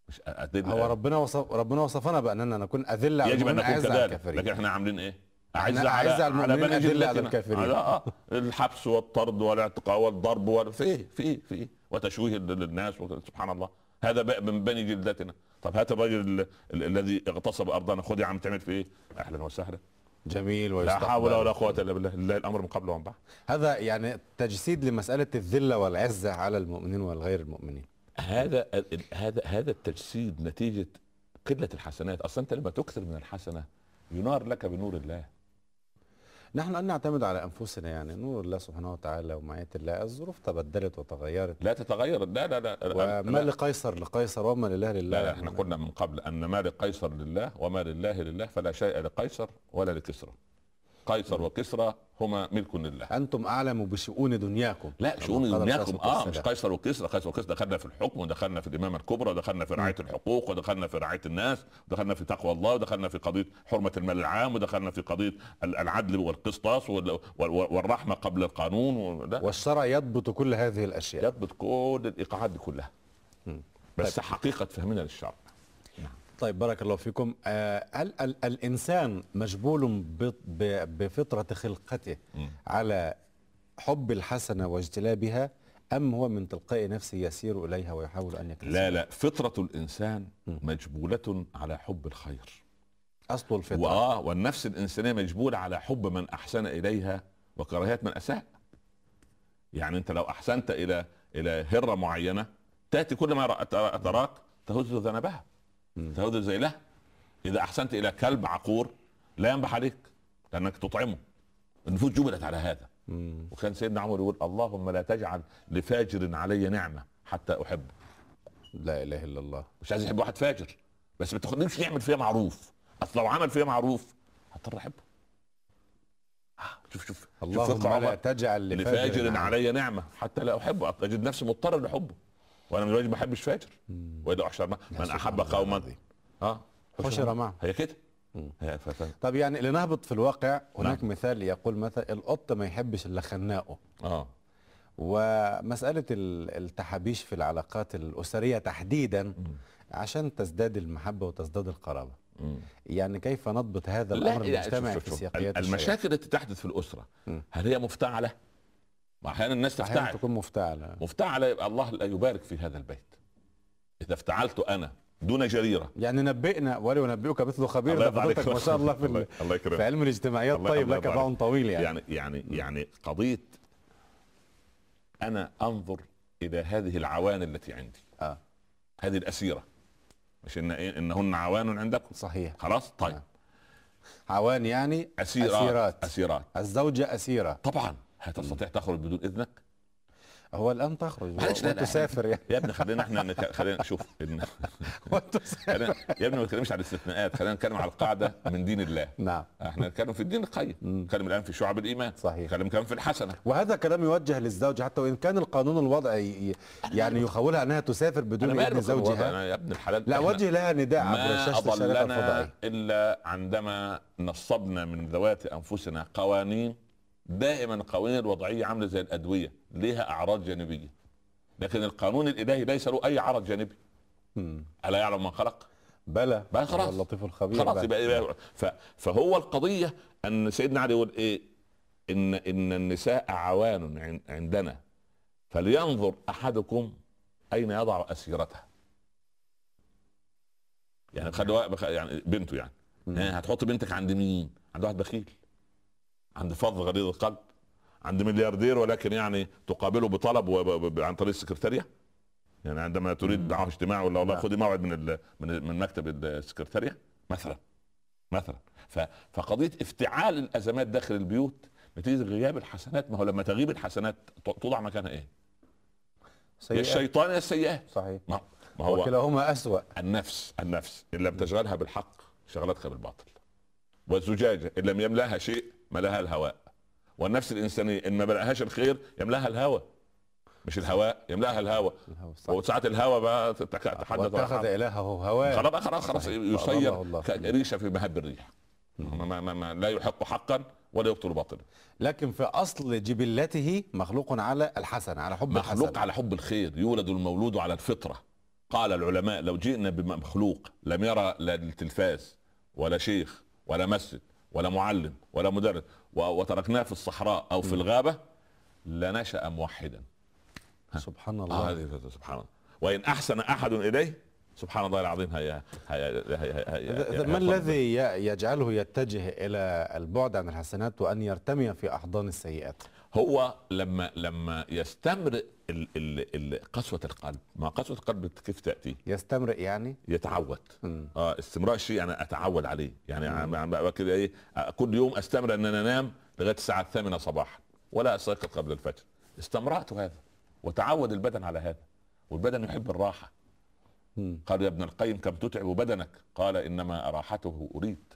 مش أذلة. هو ربنا وصف ربنا وصفنا بأننا نكون أذلة على يجب أن المؤمنين، نكون أعز على كذلك. لكن إحنا عاملين إيه؟ إحنا أعز على المؤمنين، بني أذلة على. الكافرين. على آه الحبس والطرد والاعتقال والضرب وال- في إيه في إيه في إيه وتشويه للناس سبحان الله. هذا بقى من بني جلدتنا طب هات الراجل ال- ال- الذي اغتصب أرضنا خذ يا عم تعمل في إيه؟ أهلا وسهلا. جميل لا حول ولا قوة إلا بالله. لله الأمر من قبل ومن بعد. هذا يعني تجسيد لمسألة الذلة والعزة على المؤمنين والغير المؤمنين. هذا هذا هذا التجسيد نتيجة قلة الحسنات. أصلا أنت لما تكثر من الحسنة ينار لك بنور الله. نحن أن نعتمد على أنفسنا يعني. نور الله سبحانه وتعالى ومعية الله. الظروف تبدلت وتغيرت. لا تتغير. لا لا لا وما لا, لقيصر. لقيصر وما لله لله. لا, لا إحنا قلنا من قبل أن ما لقيصر لله وما لله لله فلا شيء لقيصر ولا لكسرى. قيصر وكسرى هما ملك لله. أنتم أعلم بشؤون دنياكم. لا شؤون دنياكم آه مش قيصر وكسرى. قيصر وكسرى دخلنا في الحكم ودخلنا في الإمامة الكبرى ودخلنا في رعاية الحقوق ودخلنا في رعاية الناس ودخلنا في تقوى الله ودخلنا في قضية حرمة المال العام ودخلنا في قضية ال- العدل والقسطاس وال- وال- والرحمة قبل القانون والشرع يضبط كل هذه الأشياء. يضبط كل الإيقاعات دي كلها. بس حقيقة فهمنا للشرع. طيب بارك الله فيكم. آه هل ال الإنسان مجبول ب- ب- بفطرة خلقته مم. على حب الحسنة واجتلابها أم هو من تلقاء نفسه يسير إليها ويحاول أن يكتسبها؟ لا لا فطرة الإنسان مجبولة على حب الخير. أصل الفطرة. واه والنفس الإنسانية مجبولة على حب من أحسن إليها وكراهية من أساء. يعني أنت لو أحسنت إلى إلى هرة معينة تأتي كل ما تراك تهز ذنبها. تهز ذيلها إذا أحسنت إلى كلب عقور لا ينبح عليك لأنك تطعمه. النفوس جبلت على هذا. مم. وكان سيدنا عمر يقول اللهم لا تجعل لفاجر علي نعمة حتى احبه لا إله إلا الله. مش عايز يحب واحد فاجر. بس ما تاخدنيش يعمل فيها معروف. أصل لو عمل فيها معروف هضطر أحبه. آه، شوف شوف شوف اللهم فقه لا. تجعل لفاجر نعم. علي نعمة حتى لا أحبه. أجد نفسي مضطر لحبه وأنا من الواجب ما احبش فاجر واذا احشر من أحب قوما. آه. حشر معه هي كده. طب يعني لنهبط في الواقع هناك نعم. مثال يقول مثلا القط ما يحبش إلا خناقه. آه. ومسألة ال- التحابيش في العلاقات الأسرية تحديدا عشان تزداد المحبة وتزداد القرابة. مم. يعني كيف نضبط هذا لا الأمر المجتمعي في سياقيات؟ المشاكل التي تحدث في الأسرة مم. هل هي مفتعلة؟ ما أحيانا الناس أحيانا تفتعل. تكون مفتعلة. مفتعله يبقى الله لا يبارك في هذا البيت. إذا افتعلت أنا دون جريرة. يعني نبئنا ولو نبئك مثل خبير ده. حضرتك ما شاء الله في الله- ال- الله في علم الاجتماعيات. طيب لك باع. طويل يعني, يعني يعني يعني قضية أنا أنظر إلى هذه العوان التي عندي. آه. هذه الأسيرة. مش إن إيه إنهن عوان عندكم؟ صحيح. خلاص؟ طيب. نعم. عوان يعني أسيرات. أسيرات. أسيرات. الزوجة أسيرة. طبعا. هل تستطيع تخرج بدون إذنك؟ هو الآن تخرج. معلش، لا، وتسافر يعني. يا ابني خلينا إحنا نك... خلينا نشوف إن... خلينا... يا ابني ما نتكلمش على الاستثناءات خلينا نتكلم على القاعدة من دين الله. نعم. إحنا نتكلم في الدين القيم. نتكلم الآن في شعب الإيمان. صحيح. نتكلم كمان في الحسنة. وهذا كلام يوجه للزوجة حتى وإن كان القانون الوضعي ي- يعني يخولها أنها تسافر بدون بالوضع، زوجها. أنا يا ابن الحلال لا وجه لها نداء عبر أضلنا الفضائية. إلا عندما نصبنا من ذوات أنفسنا قوانين دائما القوانين الوضعية عاملة زي الأدوية ليها أعراض جانبية لكن القانون الإلهي ليس له أي عرض جانبي. ألا يعلم من خلق بلى بقى خلاص. اللطيف الخبير خلاص بقى. يبقى, فهو القضية أن سيدنا علي يقول إيه ان إن النساء عوان عن- عندنا فلينظر أحدكم أين يضع أسيرتها يعني خلي بخ- يعني بنته يعني. ها، هتحط بنتك عند مين؟ عند واحد بخيل عند فظ غليظ القلب عند ملياردير ولكن يعني تقابله بطلب وب- عن طريق السكرتارية. يعني عندما تريد معه اجتماع ولا والله نعم. خدي موعد من ال- من من مكتب السكرتارية مثلا مثلا. ف- فقضية افتعال الأزمات داخل البيوت نتيجة غياب الحسنات ما هو لما تغيب الحسنات توضع مكانها إيه؟ يا سيئات. الشيطان يا السيئات. صحيح. ما ما هو وكلاهما أسوأ. النفس النفس إن لم تشغلها بالحق شغلتك بالباطل. والزجاجة إن لم يملاها شيء ملاها الهواء. والنفس الإنسانية إن ما ملأهاش الخير يملاها الهوى مش الهواء يملاها صح. وساعات الهوى بقى تحدث واتخذ عن- إلهه هواه. خلاص خلاص خلاص. يصير. كريشة في مهب الريح. ما ما ما لا يحق حقا ولا يقتل باطلا. لكن في أصل جبلته مخلوق على الحسنة على حب مخلوق الحسنة على حب الخير يولد المولود على الفطرة. قال العلماء لو جئنا بمخلوق لم يرى لا التلفاز ولا شيخ ولا مسجد. ولا معلم ولا مدرس وتركناه في الصحراء أو في الغابة لنشا موحدا. سبحان آه الله هذه سبحان الله. وإن أحسن أحد إليه سبحان الله العظيم هي هي هي هي هي إذا- إذا ما الذي يجعله يتجه إلى البعد عن الحسنات وأن يرتمي في أحضان السيئات؟ هو لما لما يستمر ال ال ال قسوة القلب. ما قسوة القلب كيف تأتي؟ يستمرئ يعني؟ يتعود. آه استمرار شيء أنا أتعود عليه. يعني كده إيه آه، كل يوم أستمر إن أنا أنام لغاية الساعة الثامنة صباحا ولا استيقظ قبل الفجر. استمرأت هذا وتعود البدن على هذا. والبدن يحب الراحة. مم. قال يا ابن القيم كم تتعب بدنك؟ قال إنما راحته أريد.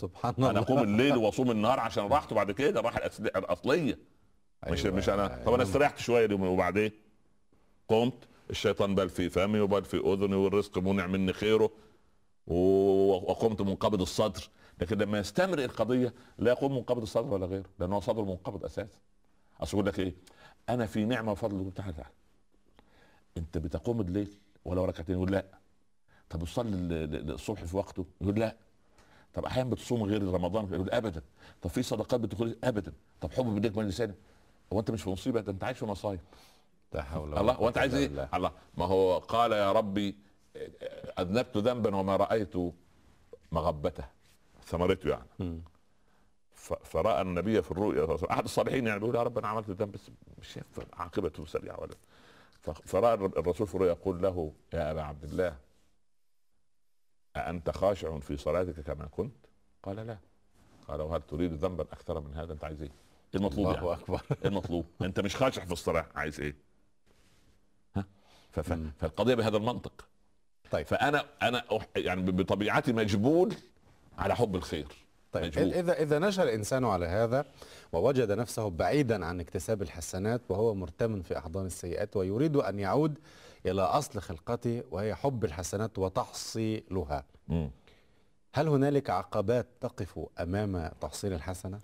سبحان أنا الله. اقوم الليل وأصوم النهار عشان راحته بعد كده الراحة الأصل- الأصلية. مش أيوة. مش أنا. طب أنا استريحت شوية اليوم وبعدين؟ قمت الشيطان بال في فمي وبال في أذني والرزق منع مني خيره وقمت منقبض الصدر. لكن لما يستمر القضية لا يقوم منقبض الصدر ولا غيره لأنه هو صدره منقبض أساسا أصل يقول لك إيه؟ أنا في نعمة وفضل تعالى تعالى. أنت بتقوم الليل ولو ركعتين يقول لا. طب بتصلي ال- ال- الصبح في وقته؟ يقول لا. طب أحيانا بتصوم غير رمضان يقول ابدا. طب في صدقات بتقول ابدا. طب حب بديك من لسانك؟ هو أنت مش في مصيبة؟ أنت عايش في مصايب. لا حول ولا الله وأنت عايز إيه. الله. ما هو قال يا ربي أذنبت ذنبا وما رأيت مغبتة. ثمرته يعني. ف- فرأى النبي في الرؤيا أحد الصالحين يعني بيقول يا رب أنا عملت ذنب بس مش شايف عاقبته سريعة ولا. فرأى الرسول في الرؤيا يقول له يا أبا عبد الله أأنت خاشع في صلاتك كما كنت؟ قال لا قال وهل تريد ذنبا أكثر من هذا؟ أنت عايز إيه؟ المطلوب يعني؟ الله أكبر إيه المطلوب؟ أنت مش خاشع في الصلاة عايز إيه؟ ها؟ ف- ف- مم. فالقضية بهذا المنطق طيب فأنا أنا أح- يعني بطبيعتي مجبول على حب الخير طيب مجبور. إذا إذا نشأ الإنسان على هذا ووجد نفسه بعيدا عن اكتساب الحسنات وهو مرتمن في أحضان السيئات ويريد أن يعود إلى أصل خلقته وهي حب الحسنات وتحصيلها مم. هل هنالك عقبات تقف أمام تحصيل الحسنة؟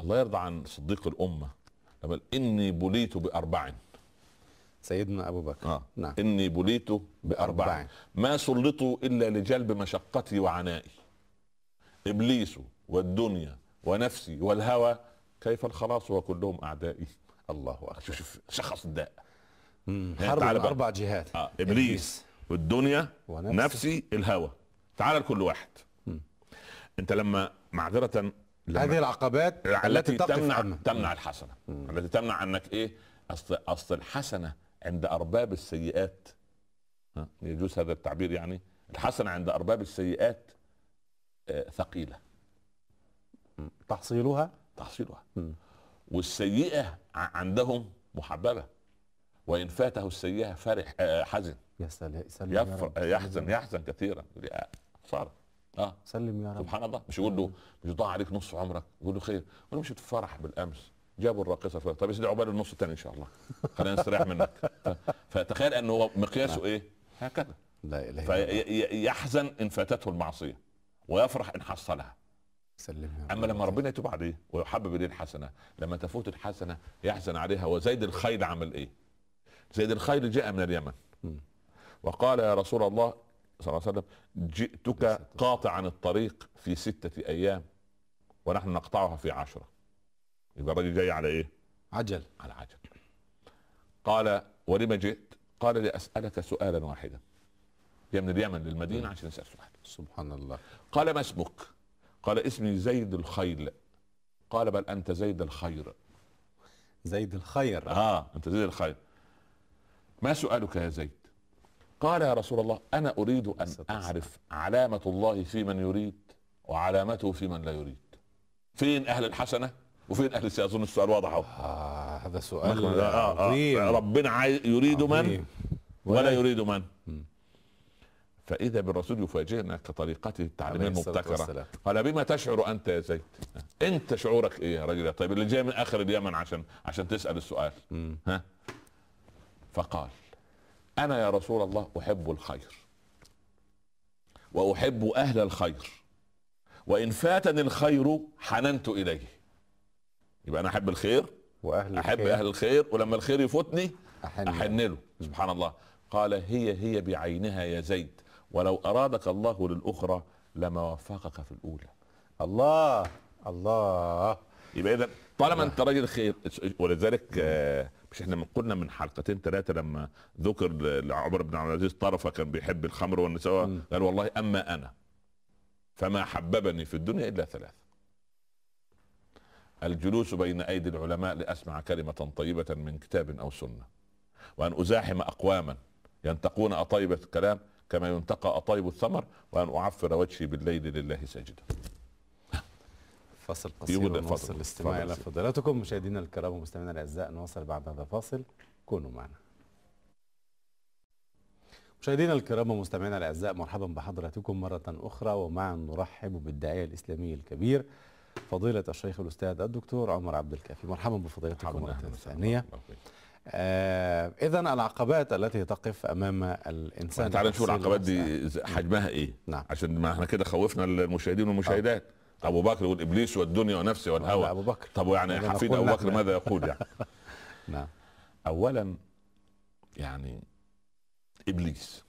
الله يرضى عن صديق الأمة لما إني بليت بأربع سيدنا أبو بكر آه. نعم إني بليت بأربع بأربع. ما سلطوا إلا لجلب مشقتي وعنائي إبليس والدنيا ونفسي والهوى كيف الخلاص وكلهم أعدائي الله أكبر شوف شخص. هي حرب بقى. أربع جهات. آه. إبليس والدنيا ونفسي. نفسي الهوى. تعال لكل واحد. مم. أنت لما معذرة لما هذه العقبات التي تمنع تمنع الحسنة. التي تمنع أنك إيه؟ أصل أصل الحسنة عند أرباب السيئات. ها؟ يجوز هذا التعبير يعني. الحسنة عند أرباب السيئات آه، ثقيلة. تحصيلها؟ تحصيلها. مم. والسيئة عندهم محببة. وإن فاته السيئة فرح آه، حزن. يا سلام يفر. آه، يحزن يحزن كثيرا. آه، صار آه. سلم يا رب. سبحان الله. مش يقول له مش يضاع عليك نص عمرك. يقول له خير. يقول له مش تفرح بالأمس. جابوا الراقصة فلان. طب يا سيدي عقبال النص الثاني إن شاء الله. خلينا نستريح منك. فتخيل أنه هو مقياسه إيه؟ هكذا. لا إله إلا الله. فيحزن إن فاتته المعصية ويفرح إن حصلها. سلم يا رب. أما لما ربنا يتوب عليه ويحبب اليه الحسنة لما تفوت الحسنة يحزن عليها. وزيد الخيل عمل إيه؟ زيد الخيل جاء من اليمن. وقال يا رسول الله صلى الله عليه وسلم جئتك. قاطعا الطريق في ستة أيام ونحن نقطعها في عشرة. يبقى الراجل جاي على إيه؟ عجل. على عجل. قال ولم جئت؟ قال لأسألك سؤالا واحدا. جاء من اليمن للمدينة عشان يسأل سؤال. سبحان الله. قال ما اسمك؟ قال اسمي زيد الخيل. قال بل أنت زيد الخير. زيد الخير. آه أنت زيد الخير. ما سؤالك يا زيد؟ قال يا رسول الله أنا أريد أن أعرف علامة الله في من يريد وعلامته في من لا يريد. فين أهل الحسنة وفين أهل السيئه أظن السؤال واضح أهو. آه هذا سؤال آه، آه، عظيم. ربنا عاي- يريد من؟ عظيم. ولا ولا- يريد من. فإذا بالرسول يفاجئنا كطريقته التعليمية عليه الصلاة المبتكرة. والسلام. قال بما تشعر أنت يا زيد؟ أنت شعورك إيه يا رجل؟ طيب اللي جاي من آخر اليمن عشان عشان تسأل السؤال. ها؟ فقال أنا يا رسول الله أحب الخير وأحب أهل الخير وإن فاتني الخير حننت إليه. يبقى أنا أحب الخير وأهل أحب الخير. أهل الخير ولما الخير يفوتني أحن أحن له. سبحان الله. قال هي هي بعينها يا زيد. ولو أرادك الله للأخرى لما وفقك في الأولى. الله الله. يبقى اذا طالما أنت راجل خير ولذلك آه، مش إحنا من قلنا من حلقتين ثلاثة لما ذكر لعمر بن عبد العزيز طرفة كان بيحب الخمر والنساء. قال والله أما أنا فما حببني في الدنيا إلا ثلاث الجلوس بين أيدي العلماء لأسمع كلمة طيبة من كتاب أو سنة وأن أزاحم أقواما ينتقون أطيب الكلام كما ينتقى أطيب الثمر وأن أعفر وجهي بالليل لله ساجدا فاصل قصير اتفضل. الاستماع سيدي. فضيلتكم مشاهدينا الكرام ومستمعينا الأعزاء نواصل بعد هذا الفاصل كونوا معنا. مشاهدينا الكرام ومستمعينا الأعزاء مرحبا بحضراتكم مرة أخرى ومعا نرحب بالداعية الإسلامي الكبير فضيلة الشيخ الأستاذ الدكتور عمر عبد الكافي. مرحبا بفضيلتكم مرة ثانية. آه اذا العقبات التي تقف أمام الإنسان تعال نشوف العقبات. دي حجمها إيه؟ نعم. عشان ما إحنا كده خوفنا المشاهدين والمشاهدات. أبو بكر يقول إبليس والدنيا ونفسي والهوى. أبو بكر. طب يعني ماذا حفيد أبو بكر؟ ماذا يقول يعني؟ نعم. اولا يعني إبليس.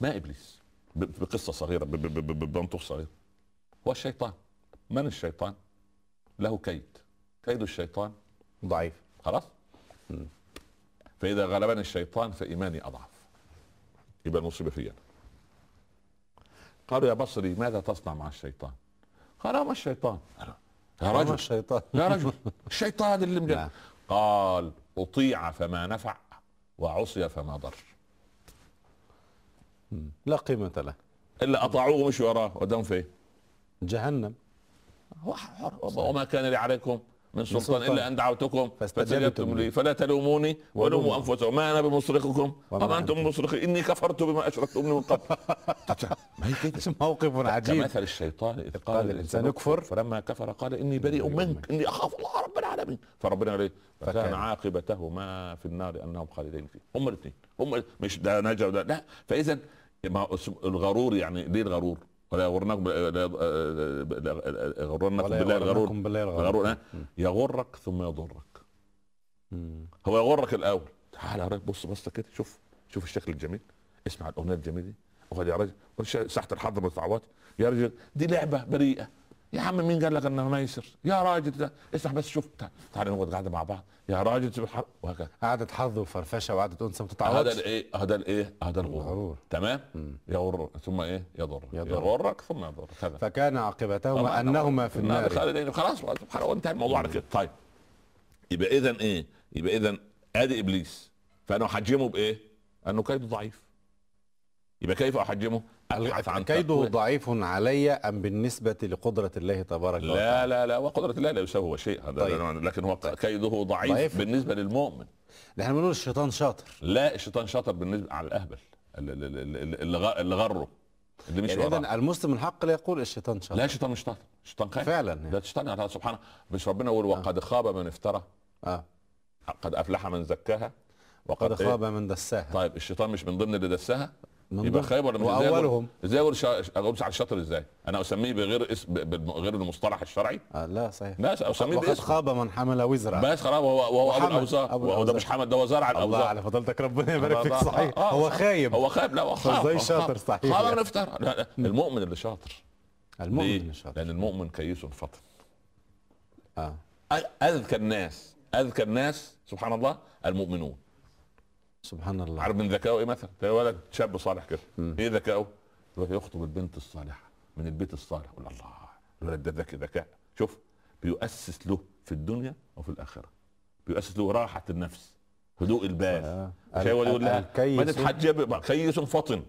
ما إبليس؟ بقصة صغيرة ب- ب- ب- ب- بمنطق صغير. هو الشيطان. من الشيطان؟ له كيد. كيد الشيطان؟ ضعيف. خلاص. فإذا غلبني الشيطان فإيماني أضعف. يبقى المصيبه فيا. قالوا يا بصري ماذا تصنع مع الشيطان؟ قال ما الشيطان. يا رجل. الشيطان. يا رجل. الشيطان اللي مجد. نعم. قال أطيع فما نفع وعصي فما ضر. لا قيمة له. إلا أطاعوه ومشوا وراه ودهم فين جهنم. وما كان لي عليكم من سلطان. إلا أن دعوتكم فاستجبتم لي. فلا تلوموني ولوموا أنفسكم. ما أنا بمصرخكم وما أنتم. بمصرخي. إني كفرت بما أشركتم من قبل. ما هي كده؟ موقف عجيب. كمثل الشيطان إذ قال الإنسان. اكفر. فلما كفر قال إني بريء منك. إني أخاف الله رب العالمين. فربنا قال فكان. عاقبتهما في النار أنهم خالدين فيه. هم الاثنين. هم مش ده نجا وده. لا. فإذا الغرور يعني ليه الغرور؟ ولا يغرنكم يغرنكم ولا بالله الغرور؟ يغرك ثم يضرك. هو يغرك الأول. تعال يا راجل بص بص كده شوف شوف الشكل الجميل. اسمع الأغنية الجميلة دي. يا راجل ساحة الحظر بالطعوات يا راجل دي لعبة بريئة. يا عم مين قال لك انها ميسر يا راجل ده اسمع بس شوف تعال تعال نقعد قاعدة مع بعض. يا راجل وهكذا. قعدة حظ وفرفشة وقعدة انثى ما هذا تتعوضش الإيه؟ هذا الإيه؟ هذا الغرور. تمام؟ يغر ثم إيه؟ يضر. يغرك ثم يضر كذا فكان عاقبتهما. أنهما في النار. خالدين خلاص سبحان الله وانتهى الموضوع على كده. طيب. يبقى اذا إيه؟ يبقى اذا آدي إبليس. فأنا أحجمه بإيه؟ أنه كيده ضعيف. يبقى كيف أحجمه؟ كيده. ضعيف علي أم بالنسبة لقدرة الله تبارك لا وتعالى؟ لا لا وقدرة الله لا يساوي شيء هذا. طيب. لكن هو كيده ضعيف, ضعيف. بالنسبة للمؤمن. إحنا بنقول الشيطان شاطر. لا الشيطان شاطر بالنسبة على الأهبل اللي, اللي, غره اللي مش يعني اذا المسلم الحق لا يقول الشيطان شاطر. لا الشيطان مش شاطر. الشيطان خايف. فعلا ده يعني. الشيطان الله سبحانه. مش ربنا يقول وقد خاب من افترى. آه. قد أفلح من زكاها. قد وقد خاب من دساها. طيب الشيطان مش من ضمن اللي دساها؟ يبقى خايب ولا مش إزاي واولهم إزاي أقول على الشاطر إزاي؟ أنا أسميه بغير اسم غير المصطلح الشرعي؟ آه لا صحيح. لا أسميه وقد خاب من حمل وزرا. بس خلاص وهو وهو أبو. الأوزار. وهو ده. مش حمد ده وزار على الله الأوزار. على فضلتك ربنا يبارك فيك. آه، صحيح. آه، هو صح. خايب. هو خايب لا هو خاف فإزاي هو شاطر خاف. صحيح؟ لا لا المؤمن اللي شاطر. المؤمن؟ اللي شاطر. لأن المؤمن كيس فطن آه. أذكى الناس أذكى الناس سبحان الله المؤمنون. سبحان الله. عارف من ذكائه إيه مثلا؟ تلاقي ولد شاب صالح كده. إيه ذكائه؟ يروح يخطب البنت الصالحة من البيت الصالح. يقول الله الولد ده ذكي ذكاء. شوف بيؤسس له في الدنيا وفي الآخرة. بيؤسس له راحة النفس هدوء البال. آه. هو يقول لها ما تتحجب كيس فطن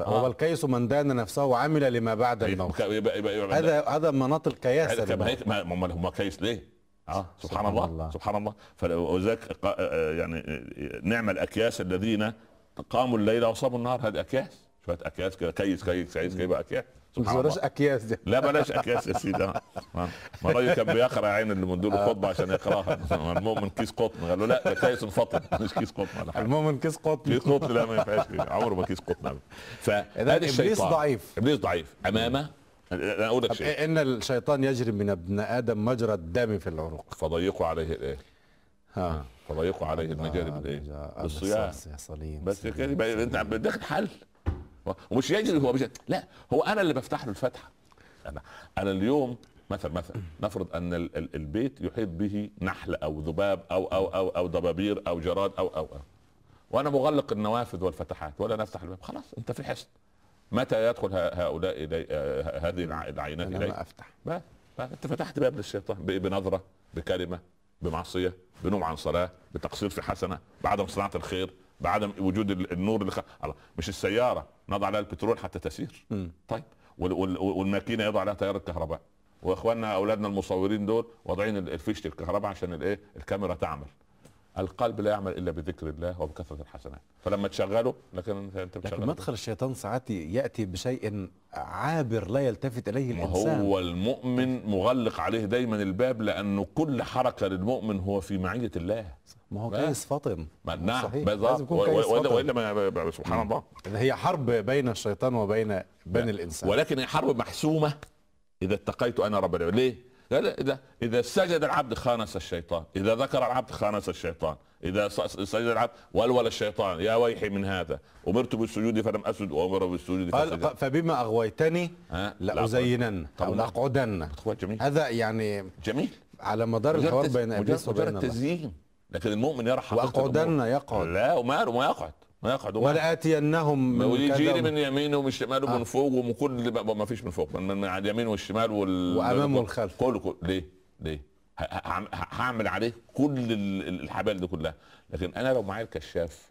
هو آه. الكيس من دان نفسه وعمل لما بعد الموت. هذا هذا مناط الكياسه ما هم كيس ليه؟ آه سبحان, سبحان الله. الله. سبحان الله. فلذلك قا- آه، يعني آه، نعم الأكياس الذين قاموا الليل وصاموا النهار. هذه أكياس. شوية أكياس كده. كيس كيس كيس يبقى أكياس. سبحان الله. أكياس دي. لا بلاش أكياس يا سيدي. آه. آه. ما الراجل كان بيقرأ عين اللي مدوا خطبه عشان يقراها. المؤمن كيس قطن. قال له لا ده كيس فطن مش كيس قطن ولا حاجة. المؤمن كيس قطن. كيس قطن لا ما ينفعش. عمره ما كيس قطن ابدا. فهذا إبليس الشيطان. ضعيف. إبليس ضعيف. أمامه أنا أقول لك شيء. إن الشيطان يجري من ابن آدم مجرى الدم في العروق فضيقوا عليه الايه ها. فضيقوا عليه المجال بالايه؟ بالصيام يا صليم بس كده يبقى إنت. داخل حل. ومش يجري هو مش لا هو أنا اللي بفتح له الفتحة. أنا أنا اليوم مثلا مثلا نفرض أن ال- ال- البيت يحيط به نحل أو ذباب أو أو أو أو دبابير أو جراد أو أو أو. وأنا مغلق النوافذ والفتحات ولا نفتح الباب. خلاص أنت في حصن متى يدخل هؤلاء الي آه، هذه الع- العينات أفتح. بس بس أنت فتحت باب للشيطان ب- بنظرة بكلمة بمعصية بنوم عن صلاة بتقصير في حسنة بعدم صناعة الخير بعدم وجود ال- النور اللي خ... الله مش السيارة نضع عليها البترول حتى تسير. مم. طيب. وال... وال... والماكينة يضع عليها تيار الكهرباء. وإخواننا أولادنا المصورين دول واضعين ال- الفيشة الكهرباء عشان الايه الكاميرا تعمل. القلب لا يعمل إلا بذكر الله وبكثرة الحسنات. فلما تشغله لكن أنت أنت لكن بتشغله. مدخل الشيطان ساعات يأتي بشيء عابر لا يلتفت إليه الإنسان. هو المؤمن مغلق عليه دايما الباب لأنه كل حركة للمؤمن هو في معية الله. ما هو. كيس فطن ما نعم بالظبط. والا سبحان الله. هي حرب بين الشيطان وبين بني الإنسان. ولكن هي حرب محسومة. إذا اتقيت أنا رب العالمين. ليه؟ قال اذا إذا سجد العبد خانس الشيطان، إذا ذكر العبد خانس الشيطان، إذا س- سجد العبد ولول الشيطان يا ويحي من هذا، أمرت بالسجود فلم أسجد وأمر بالسجود فسجد. فبما طبعا. لأقعدن. اخوات جميل. هذا يعني جميل. على مدار الحوار بين مجرد, وبين مجرد تزيين. لكن المؤمن وأقعدن الأمور. يقعد. لا وماله ما يقعد. يقعد وما ولآتينهم من كذا من يمينه ومن شماله آه. فوق ومن كل ما ما فيش من فوق من, اليمين والشمال وال وأمام والخلف. كله كله ليه؟ ليه؟ هعمل عليه كل ال- ال- الحبال دي كلها لكن أنا لو معايا الكشاف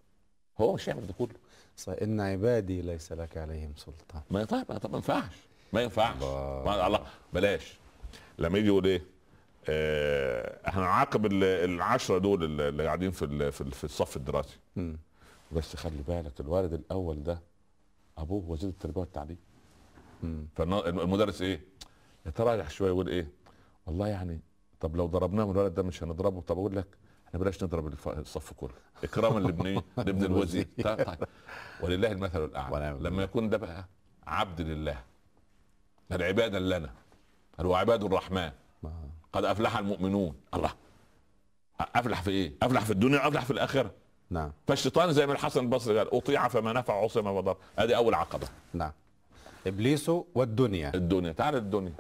هو مش هيعمل ده كله صحيح. إن عبادي ليس لك عليهم سلطان ما طيب ما ينفعش ما ينفعش الله. ما الله بلاش لما يجي يقول إيه آه إحنا نعاقب ال- العشرة دول اللي قاعدين في في ال- في الصف الدراسي مم. بس خلي بالك الولد الأول ده أبوه وزير التربية والتعليم. فالمدرس إيه؟ يتراجع شوية يقول إيه؟ والله يعني طب لو ضربناه من الولد ده مش هنضربه؟ طب أقول لك إحنا بلاش نضرب الصف كله. اكراما لابن لابن الوزير. طيب طيب. ولله المثل الأعلى. لما. يكون ده بقى عبد لله العباده لنا هل هو عباد الرحمن قد أفلح المؤمنون. الله. أفلح في إيه؟ أفلح في الدنيا أفلح في الآخرة. نعم. فالشيطان زي ما الحسن البصري قال أطيع فما نفع عصم وضر هذه أول عقبة. نعم. إبليس والدنيا. الدنيا. تعال الدنيا.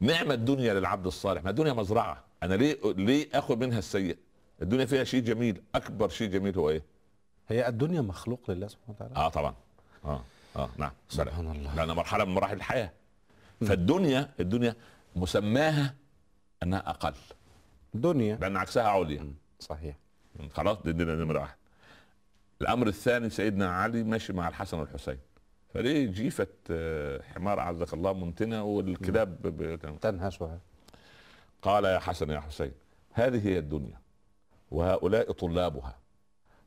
نعمة الدنيا للعبد الصالح. ما الدنيا مزرعة. أنا ليه ليه آخذ منها السيء الدنيا فيها شيء جميل. أكبر شيء جميل هو إيه؟ هي الدنيا مخلوق لله سبحانه وتعالى. آه طبعا. آه آه نعم. سبحان الله. لأنها مرحلة من مراحل الحياة. فالدنيا الدنيا مسماها أنها أقل. دنيا. لأن عكسها عليا. صحيح. خلاص دي نمرة واحد الأمر الثاني سيدنا علي ماشي مع الحسن والحسين. فليه جيفة آه، حمار أعزك الله منتنة والكلاب ب- تنهشها قال يا حسن يا حسين هذه هي الدنيا وهؤلاء طلابها.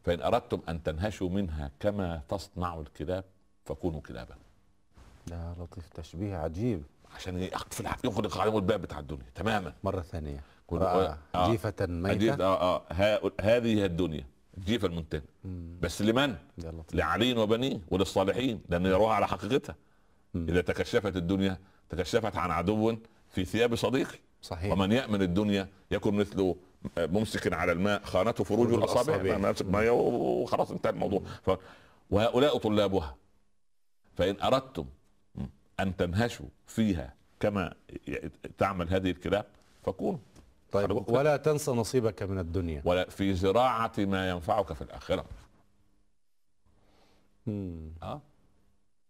فإن أردتم أن تنهشوا منها كما تصنع الكلاب فكونوا كلابا. يا لطيف تشبيه عجيب. عشان يقفل يغلق عليهم الباب بتاع الدنيا تماما. مرة ثانية. كل- رأى آه. جيفة ميتة. آه آه. ها- هذه هي الدنيا. الجيفة المنتنة مم. بس لمن؟ لعلي وبنيه وللصالحين لأن يروها على حقيقتها. مم. إذا تكشفت الدنيا تكشفت عن عدو في ثياب صديقي. صحيح. ومن يأمن الدنيا يكون مثله ممسك على الماء خانته فروج الأصابع. ما- وخلاص انتهى الموضوع. ف... وهؤلاء طلابها. فإن أردتم أن تنهشوا فيها كما تعمل هذه الكلاب فكونوا. طيب. ولا تنسى نصيبك من الدنيا. ولا في زراعة ما ينفعك في الآخرة. مم. آه.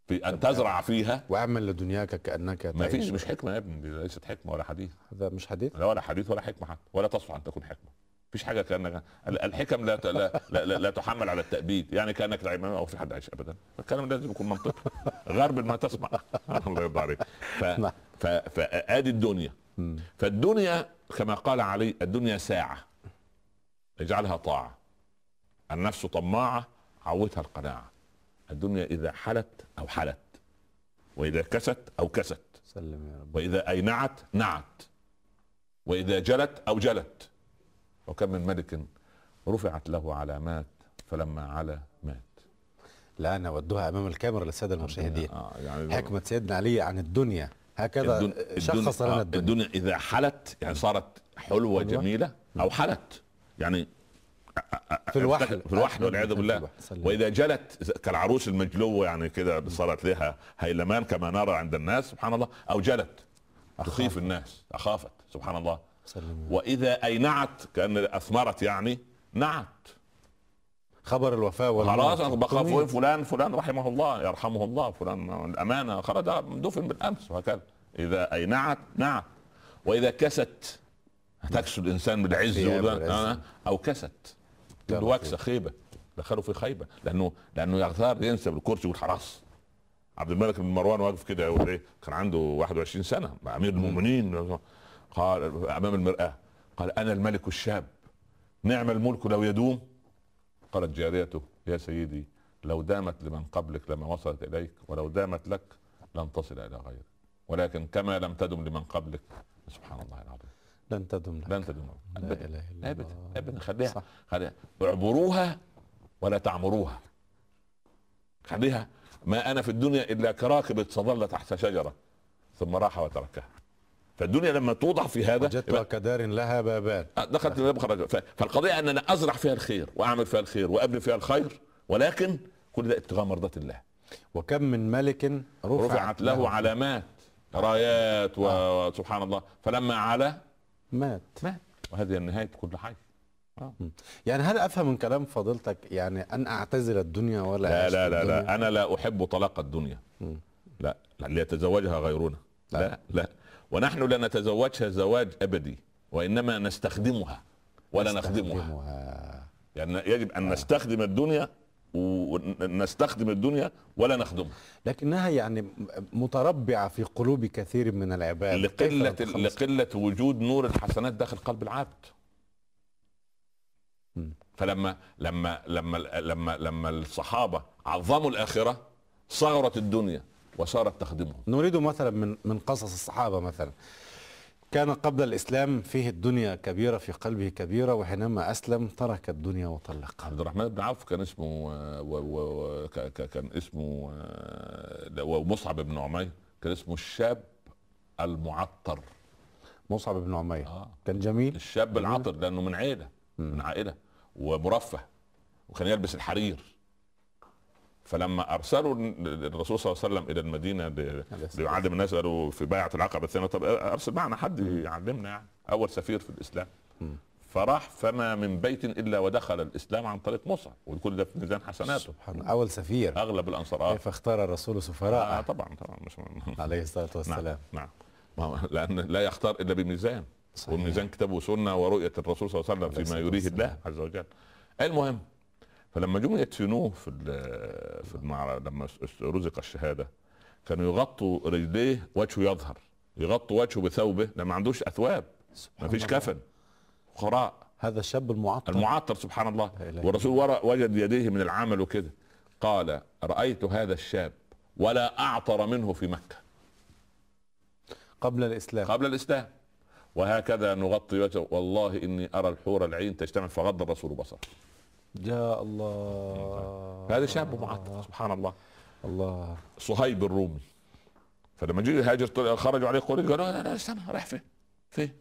في أن تزرع فيها. واعمل لدنياك كأنك ما فيش. مش حكمة يا ابني ليست حكمة ولا حديث. هذا مش حديث؟ لا ولا حديث ولا حكمة حتى ولا تصلح أن تكون حكمة. مفيش حاجة كأنك ال- الحكم لا لا, لا, لا, لا تحمل على التأبيد. يعني كأنك لا إمام أو في حد عايش ابدا. الكلام لازم يكون منطقي. غرب ما تسمع. الله يرضى عليك. ف نعم. الدنيا. فالدنيا كما قال علي الدنيا ساعة. اجعلها طاعة. النفس طماعة عودها القناعة. الدنيا إذا حلت أو حلت. وإذا كست أو كست. سلم يا رب. وإذا أينعت نعت. وإذا جلت أو جلت. وكم من ملك رفعت له علامات فلما علا مات. لا أنا اودها أمام الكاميرا للسادة المشاهدين. آه يعني حكمة سيدنا علي عن الدنيا. هكذا الدن- شخص لنا آه الدنيا الدنيا إذا حلت يعني صارت حلوة حلوة. جميلة أو حلت يعني في الوحل في الوحل والعياذ بالله. وإذا جلت كالعروس المجلوة يعني كده صارت لها هيلمان كما نرى عند الناس سبحان الله أو جلت تخيف. الناس أخافت سبحان الله. وإذا أينعت كأن أثمرت يعني نعت خبر الوفاة والموت. خلاص بقى. فلان فلان فلان رحمه الله يرحمه الله فلان الأمانة خلاص ده دفن بالأمس وهكذا. إذا أينعت نعت. وإذا كست تكسو الإنسان بالعز. آه، أو كست. وكسة. خيبة. دخلوا في خيبة. لأنه لأنه يغتار ينسى بالكرسي يقول خلاص عبد الملك بن مروان واقف كده يقول إيه كان عنده 21 سنة مع أمير المؤمنين. قال أمام المرآة قال أنا الملك الشاب. نعم الملك لو يدوم قالت جاريته يا سيدي لو دامت لمن قبلك لما وصلت إليك ولو دامت لك لن تصل إلى غيرك ولكن كما لم تدم لمن قبلك. سبحان الله العظيم. لن تدم لك. لن تدم لا ابدا إله إلا ابدا الله. ابدا خليها صح. خليها. اعبروها ولا تعمروها. خليها. ما أنا في الدنيا إلا كراكب ظل تحت شجرة. ثم راح وتركها. فالدنيا لما توضع في هذا وجدتها كدار لها بابان. دخلت الباب خرج ف- فالقضية ان أنا أزرع فيها الخير وأعمل فيها الخير وأبني فيها الخير ولكن كل ده ابتغاء مرضات الله. وكم من ملك رفعت, رفعت له علامات رايات و- وسبحان الله. فلما علا مات. مات. وهذه النهاية كل حي. يعني هل أفهم من كلام فضيلتك يعني أن أعتزل الدنيا ولا لا لا لا؟ لا. أنا لا أحب طلاق الدنيا. لا ليتزوجها غيرنا. لا. لا لا. ونحن لا نتزوجها زواج أبدي وإنما نستخدمها ولا نخدمها نستخدمها. يعني يجب أن نستخدم الدنيا ونستخدم الدنيا ولا نخدمها لكنها يعني متربعة في قلوب كثير من العباد نتخلص؟ لقلة وجود نور الحسنات داخل قلب العبد. فلما لما لما لما لما الصحابة عظموا الآخرة صغرت الدنيا وصارت تخدمهم. نريد مثلا من من قصص الصحابة مثلا. كان قبل الإسلام فيه الدنيا كبيرة في قلبه كبيرة وحينما أسلم ترك الدنيا وطلقها. عبد الرحمن بن عوف كان اسمه و و ك- كان اسمه آه، ومصعب بن عمير. كان اسمه الشاب المعطر. مصعب بن عمير. آه. كان جميل. الشاب العطر لأنه من عيلة من عائلة ومرفه وكان يلبس الحرير. فلما أرسلوا الرسول صلى الله عليه وسلم إلى المدينة ليعلم الناس قالوا في بيعة العقبة الثانية طب أرسل معنا حد يعلمنا يعني أول سفير في الإسلام. فراح فما من بيت إلا ودخل الإسلام عن طريق مصعب وكل ده في ميزان حسناته. سبحان الله أول سفير. أغلب الأنصار. كيف اختار الرسول آه سفراء طبعا طبعا مش عليه الصلاة والسلام. نعم. نعم لأن لا يختار إلا بميزان. صحيح. والميزان كتاب وسنة ورؤية الرسول صلى الله عليه وسلم فيما يريه. الله عز وجل. المهم فلما جم يدفنوه في في المعركه لما رزق الشهادة كانوا يغطوا رجليه وجهه يظهر يغطوا وجهه بثوبه لما ما عندوش أثواب ما فيش. كفن فقراء. هذا الشاب المعطل. المعطر سبحان الله. والرسول ورا وجد يديه من العمل وكده. قال رأيت هذا الشاب ولا أعطر منه في مكة. قبل الإسلام. قبل الإسلام. وهكذا نغطي وجهه. والله إني أرى الحور العين تجتمع فغض الرسول بصره. يا الله. هذا شاب معطر سبحان الله. الله. صهيب الرومي. فلما جه هاجر طلع- خرجوا عليه قريش قالوا لا لا استنى رايح فين؟ فين؟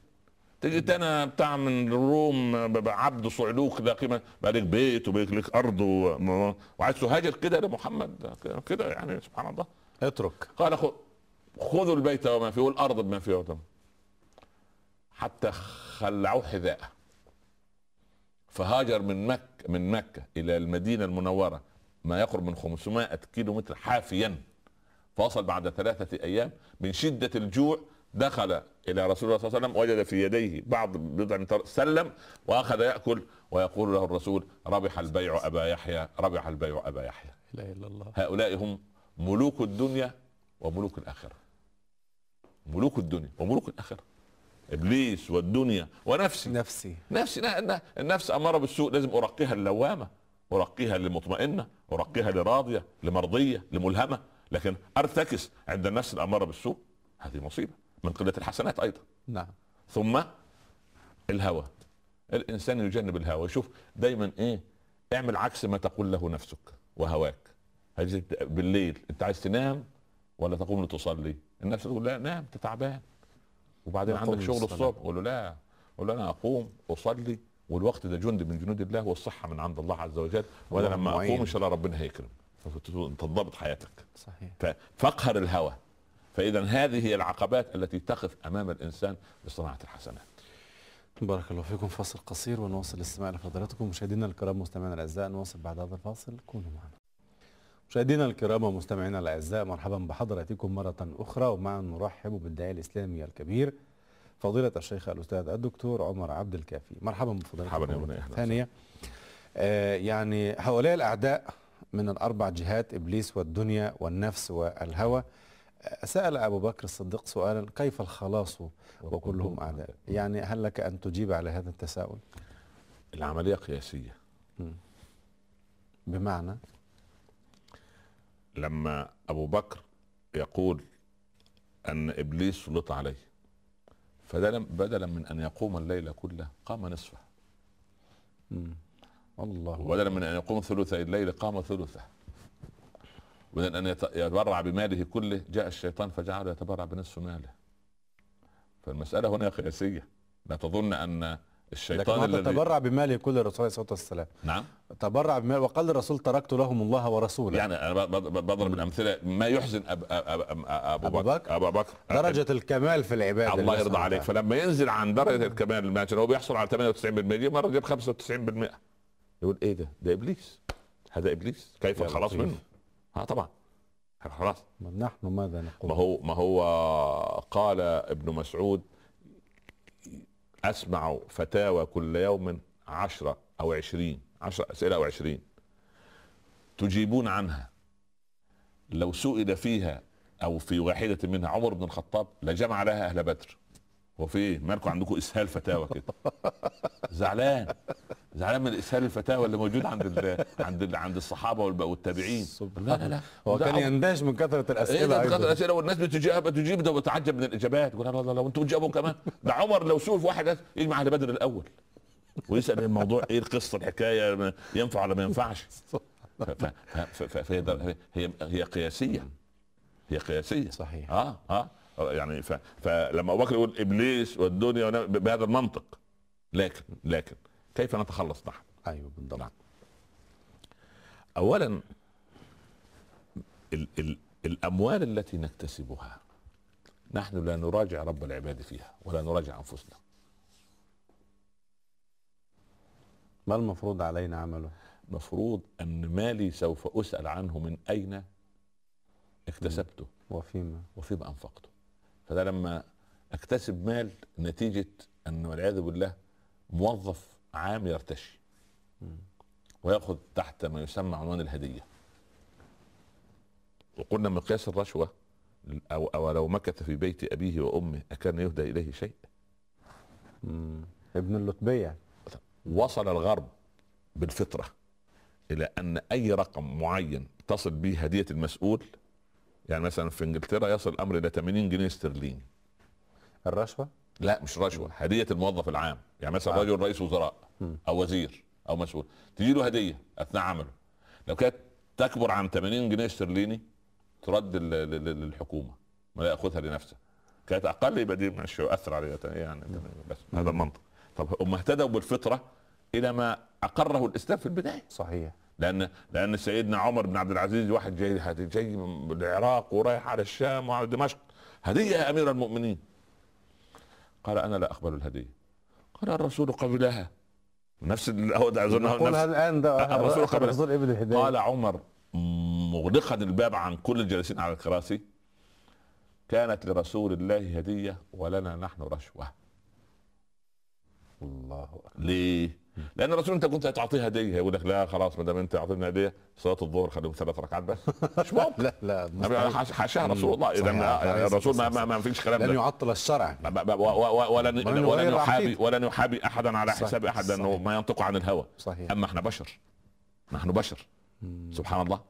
تجي أنا بتاع من الروم عبد صعلوك ده قيمة بقى لك بيت وبقى لك أرض وعايز تهاجر كده لمحمد كده يعني سبحان الله. اترك. قال خذ خذوا البيت وما فيه والأرض بما فيه. وتم حتى خلعوه حذاءه. فهاجر من مكة من مكة إلى المدينة المنورة ما يقرب من 500 كيلو متر حافيا. فوصل بعد ثلاثة أيام من شدة الجوع دخل إلى رسول الله صلى الله عليه وسلم وجد في يديه بعض بضع سلم وأخذ يأكل ويقول له الرسول ربح البيع أبا يحيى ربح البيع أبا يحيى. لا إله إلا الله. هؤلاء هم ملوك الدنيا وملوك الآخرة. ملوك الدنيا وملوك الآخرة. إبليس والدنيا ونفسي. نفسي. نفسي النفس أمارة بالسوء لازم أرقيها اللوامة أرقيها للمطمئنة أرقيها لراضية لمرضية لملهمة. لكن أرتكس عند النفس الأمارة بالسوء هذه مصيبة من قلة الحسنات أيضا. نعم. ثم الهوى. الإنسان يجنب الهوى. شوف دايما إيه اعمل عكس ما تقول له نفسك وهواك. بالليل أنت عايز تنام ولا تقوم لتصلي؟ النفس تقول لا نام أنت تعبان. وبعدين عندك شغل. الصبح قول له لا قول له أنا أقوم أصلي والوقت ده جند من جنود الله والصحة من عند الله عز وجل وأنا لما معين. اقوم إن شاء الله ربنا هيكرم. تنضبط حياتك. صحيح. فاقهر الهوى. فإذا هذه هي العقبات التي تقف أمام الإنسان لصناعه الحسنات. بارك الله فيكم. فاصل قصير ونواصل الاستماع لفضلاتكم مشاهدينا الكرام مستمعينا الأعزاء نواصل بعد هذا الفاصل. كونوا معنا. مشاهدينا الكرام ومستمعينا الأعزاء مرحبا بحضراتكم مرة أخرى ومعا نرحب بالداعي الإسلامي الكبير فضيلة الشيخ الأستاذ الدكتور عمر عبد الكافي. مرحبا بفضيلتكم. مرحبا ثانية آه يعني هؤلاء الأعداء من الأربع جهات إبليس والدنيا والنفس والهوى. آه، سأل أبو بكر الصديق سؤالا كيف الخلاص وكلهم أعداء؟ يعني هل لك أن تجيب على هذا التساؤل؟ العملية قياسية. بمعنى؟ لما أبو بكر يقول أن إبليس سلط عليه فبدلا بدلا من أن يقوم الليل كله قام نصفه. الله. وبدلا من أن يقوم ثلثي الليل قام ثلثه. بدل أن يت- يتبرع بماله كله جاء الشيطان فجعله يتبرع بنصف ماله. فالمسألة هنا قياسية. لا تظن أن الشيطان هذا الذي تبرع بماله كل الرسول عليه الصلاة والسلام. نعم. تبرع بماله وقال الرسول تركت لهم الله ورسوله. يعني أنا بضرب الأمثلة ما يحزن أب أب أب أب أبو بكر. بكر؟ أبو بكر. درجة الكمال في العبادة الله يرضى عليك. فلما ينزل عن درجة الكمال الماتش هو بيحصل على 98% مره جاب 95% يقول إيه ده؟ ده إبليس. هذا إبليس. كيف؟ الخلاص. منه؟ آه طبعا. خلاص. نحن ماذا نقول؟ ما هو ما هو قال ابن مسعود أسمع فتاوى كل يوم عشرة أو عشرين عشرة أسئلة أو عشرين. تجيبون عنها. لو سئل فيها أو في واحدة منها عمر بن الخطاب لجمع لها أهل بدر. وفي إيه؟ مالكم عندكم إسهال فتاوى كده. زعلان. زعلان من إسهال الفتاوى اللي موجود عند ال عند ال عند الصحابة والتابعين. لا لا لا. هو كان يندهش من كثرة الأسئلة أيضاً. بكثره الأسئلة والناس بتجيب بتجيب ده وتعجب من الإجابات. يقول لا لا لو أنتوا بتجاوبوا كمان. ده عمر لو سئل في واحد يجمع أهل بدر الأول. ويسأل الموضوع؟ إيه القصة؟ الحكاية؟ ينفع ولا ما ينفعش؟ فهي هي هي قياسية. هي قياسية. صحيح. آه آه. يعني ف... فلما أبو بكر يقول إبليس والدنيا ون- بهذا المنطق لكن لكن كيف نتخلص نحن؟ أيوه بالضبط نعم. اولا ال ال الأموال التي نكتسبها نحن لا نراجع رب العباد فيها ولا نراجع أنفسنا ما المفروض علينا عمله؟ مفروض أن مالي سوف أسأل عنه من أين اكتسبته وفيما وفيما أنفقته فده لما اكتسب مال نتيجة أن والعياذ بالله موظف عام يرتشي ويأخذ تحت ما يسمى عنوان الهدية وقلنا مقياس الرشوة أو أو لو مكث في بيت أبيه وأمه أكان يهدى إليه شيء مم. ابن اللتبيه وصل الغرب بالفطرة إلى أن أي رقم معين تصل به هدية المسؤول يعني مثلا في إنجلترا يصل الامر إلى 80 جنيه استرليني الرشوة؟ لا مش رشوة هدية الموظف العام. يعني مثلا آه. رجل رئيس وزراء مم. أو وزير أو مسؤول تجي له هدية أثناء عمله. لو كانت تكبر عن 80 جنيه استرليني ترد لل- لل- للحكومه ولا يأخذها لنفسه. كانت أقل يبقى دي مش يؤثر عليها يعني بس هذا المنطق. طب هم اهتدوا بالفطرة إلى ما أقره الإسلام في البداية. صحيح. لأن لأن سيدنا عمر بن عبد العزيز واحد جاي جاي من العراق ورايح على الشام وعلى دمشق. هدية يا أمير المؤمنين. قال أنا لا أقبل الهدية. قال الرسول قبلها. نفس هو ده اظن نفس الآن ده الرسول قبل- الرسول ابن الهدايه قال عمر مغلقا الباب عن كل الجالسين على الكراسي كانت لرسول الله هدية ولنا نحن رشوة. الله أكبر. ليه؟ لأن الرسول أنت كنت تعطيه هدية. يقول لك لا خلاص ما دام أنت اعطيتني هدية صلاة الظهر خليهم ثلاث ركعات بس. مش ممكن لا لا حاشاها رسول الله. إذا. ما- الرسول ما, ما, ما فيش كلام لن يعطل الشرع. ولن ولن يحابي. ولن يحابي أحدا على. حساب احد لأنه. ما ينطق عن الهوى. صحيح. أما إحنا بشر. نحن بشر. سبحان الله.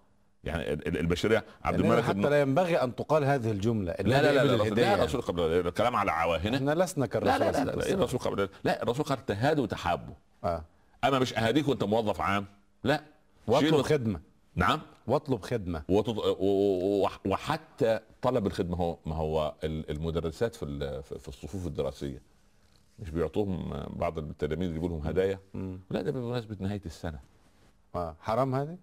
يعني ال- ال- البشرية عبد يعني الملك حتى بن- لا ينبغي أن تقال هذه الجملة. لا لا لا, لا, لا, الرسول- لا قبل الكلام على عواهنه. إحنا لسنا كالرسول لا لا لا, لا, لا عليه الرسول قبل لا الرسول قال تهادوا وتحابوا. آه. اما مش اهاديك وانت موظف عام؟ لا. واطلب خدمة. نعم. واطلب خدمة. وتط... و... وحتى طلب الخدمة هو ما هو ال- المدرسات في ال- في في الصفوف الدراسية. مش بيعطوهم بعض التلاميذ يجيبوا لهم هدايا؟ مم. لا ده بمناسبة نهاية السنة. آه. حرام هذه؟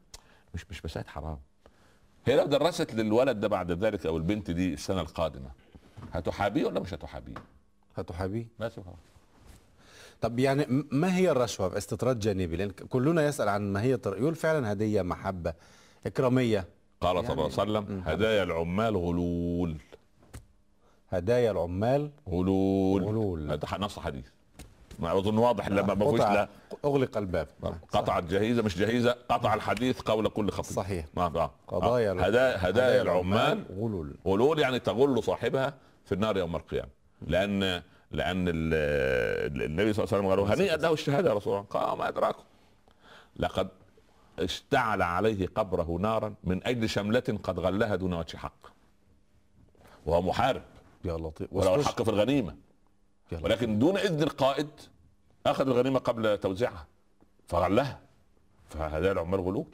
مش مش مسألة حرام. هي لو درست للولد ده بعد ذلك أو البنت دي السنة القادمة هتحابيه ولا مش هتحابيه؟ هتحابيه؟ بس خلاص طب يعني ما هي الرشوة؟ باستطراد جانبي لأن كلنا يسأل عن ما هي يقول فعلا هدية محبة إكرامية. قال يعني- صلى الله عليه وسلم مم. هدايا العمال غلول. هدايا العمال غلول. غلول. هذا نص حديث ما اظن واضح لما ما فيش قطع لا. أغلق الباب. قطع الجهيزة مش جهيزة قطع الحديث قول كل خطيب. صحيح. ما آه. قضايا آه. هدايا, هدايا العمال غلول. غلول يعني تغل صاحبها في النار يوم القيامة. لأن لأن ال- ال- النبي صلى الله عليه وسلم قالوا هنيئا له الشهادة يا رسول الله. قال ما أدراكم. لقد اشتعل عليه قبره نارا من أجل شملة قد غلها دون وجه حق. وهو محارب. يا لطيف. واستشهد. الحق في الغنيمة. ولكن دون إذن القائد أخذ الغنيمة قبل توزيعها. فغلها فهذا العمال غلول.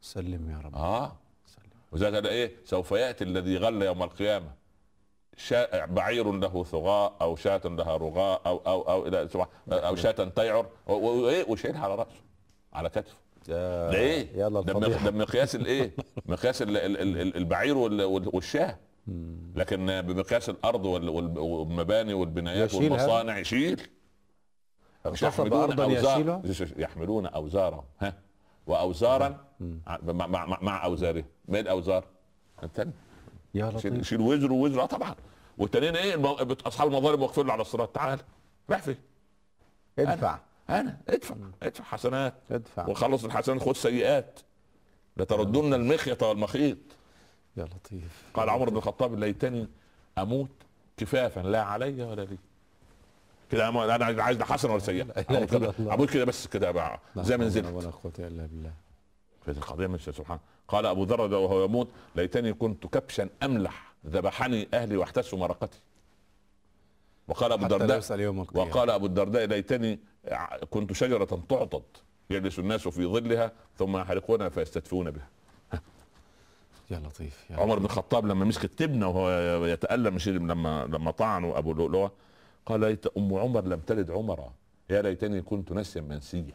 سلم يا رب. آه. سلم. وذلك إيه؟ سوف يأتي الذي غل يوم القيامة. شاء بعير له ثغاء أو شاة لها رغاء أو أو أو إلى أو شاة تيعر. وايه وشايلها على رأسه على كتفه. يا إيه؟ يلا ده ده مقياس الايه؟ مقياس ال- ال- ال- ال- البعير وال- وال- والشاة. لكن بمقياس الأرض وال- وال- والمباني والبنايات؟ والمصانع يشيل. أرضاً يشيلها؟ يحملون أوزارهم. ها؟ واوزارا مع, مع, مع, أوزارهم. ما الأوزار؟ الثاني يا لطيف. شيل وزر ووزر. آه طبعا. والتانيين إيه. اصحاب المظالم واقفين له على الصراط. تعال. راح فين؟ ادفع. أنا. ادفع. ادفع حسنات. ادفع. وخلص الحسنات خذ سيئات. لتردن المخيط والمخيط. يا لطيف. قال عمر بن الخطاب ليتني أموت كفافا. لا علي ولا لي. كده أنا- أنا عايز حسنه ولا سيئة. أبوي كده. بس كده بقى. زي نزلت. ولا قوة إلا بالله. في القضية مش سبحان قال أبو ذر وهو يموت ليتني كنت كبشا أملح ذبحني أهلي واحتسوا مرقتي. وقال أبو الدرداء يوم وقال أبو الدرداء ليتني كنت شجرة تعضد يجلس الناس في ظلها ثم يحرقونها فيستدفون بها. يا لطيف يا عمر بن الخطاب لما مسك التبنة وهو يتألم مش لما لما طعنوا أبو لؤلؤة قال ليت أم عمر لم تلد عمرا. يا ليتني كنت نسيا منسيا.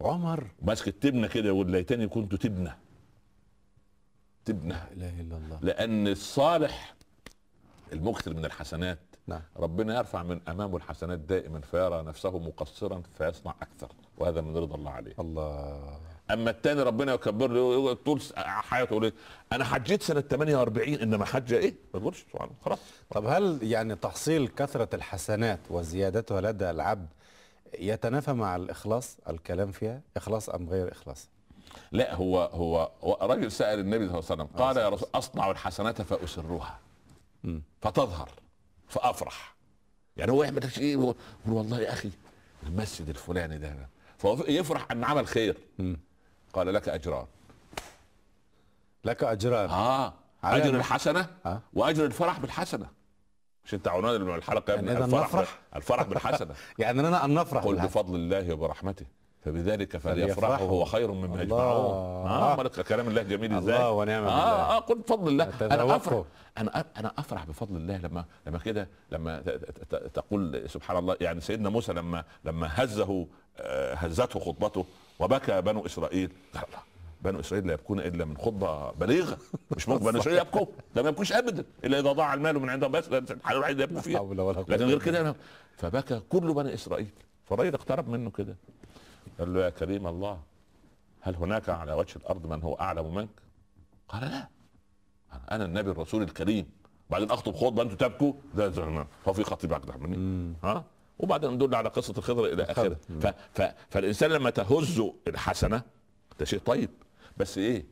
عمر. ماسك التبنة كده يقول ليتني كنت تبنة. تبنة. لا إله إلا الله. لأن الصالح المكثر من الحسنات نعم. ربنا يرفع من أمامه الحسنات دائما فيرى نفسه مقصرا فيصنع أكثر وهذا من رضا الله عليه. الله. أما الثاني ربنا يكبر له طول حياته يقول إيه؟ أنا حجيت سنة 48 إنما حج إيه؟ ما سبحان الله خلاص. طب هل يعني تحصيل كثرة الحسنات وزيادتها لدى العبد يتنافى مع الإخلاص الكلام فيها إخلاص أم غير إخلاص؟ لا هو هو, رجل سأل النبي صلى الله عليه وسلم قال يا رسول أصنع الحسنات فاسرها مم. فتظهر فأفرح. يعني هو يعمل شيء يقول والله يا أخي المسجد الفلاني ده فهو يفرح أن عمل خير. قال لك أجران. لك أجران. آه على أجر ما- الحسنة آه. وأجر الفرح بالحسنة. مش انت عنوان الحلقة يا يعني ابني إذا الفرح نفرح؟ الفرح بالحسنة يعني لنا أن نفرح قل. بفضل الله وبرحمته فبذلك فليفرحوا. هو خير مما. يجمعون آه مالك كلام الله جميل إزاي الله ونعم. آه آه قل بفضل الله أنا. أفرح أنا أنا أفرح بفضل الله لما لما كده لما تقول سبحان الله يعني سيدنا موسى لما لما هزه آه، هزته خطبته وبكى بنو إسرائيل الله بنو إسرائيل لا يبكون إلا من خطبة بليغة. مش ممكن بنو إسرائيل يبكوا ده ما يبكوش ابدا. إلا إذا ضاع المال من عندهم بس الحاله الوحيده اللي يبكوا فيها. لكن غير كده فبكى كل بني إسرائيل. فالراجل اقترب منه كده. قال له يا كريم الله هل هناك على وجه الأرض من هو أعلم منك؟ قال لا. أنا النبي الرسول الكريم. بعدين أخطب خطبة أنتم تبكوا؟ ده ده- هو في خطيب اقدح مني ها؟ وبعدين ندل على قصة الخضر إلى اخره ف... ف... فالإنسان لما تهز الحسنة ده شيء طيب. بس إيه؟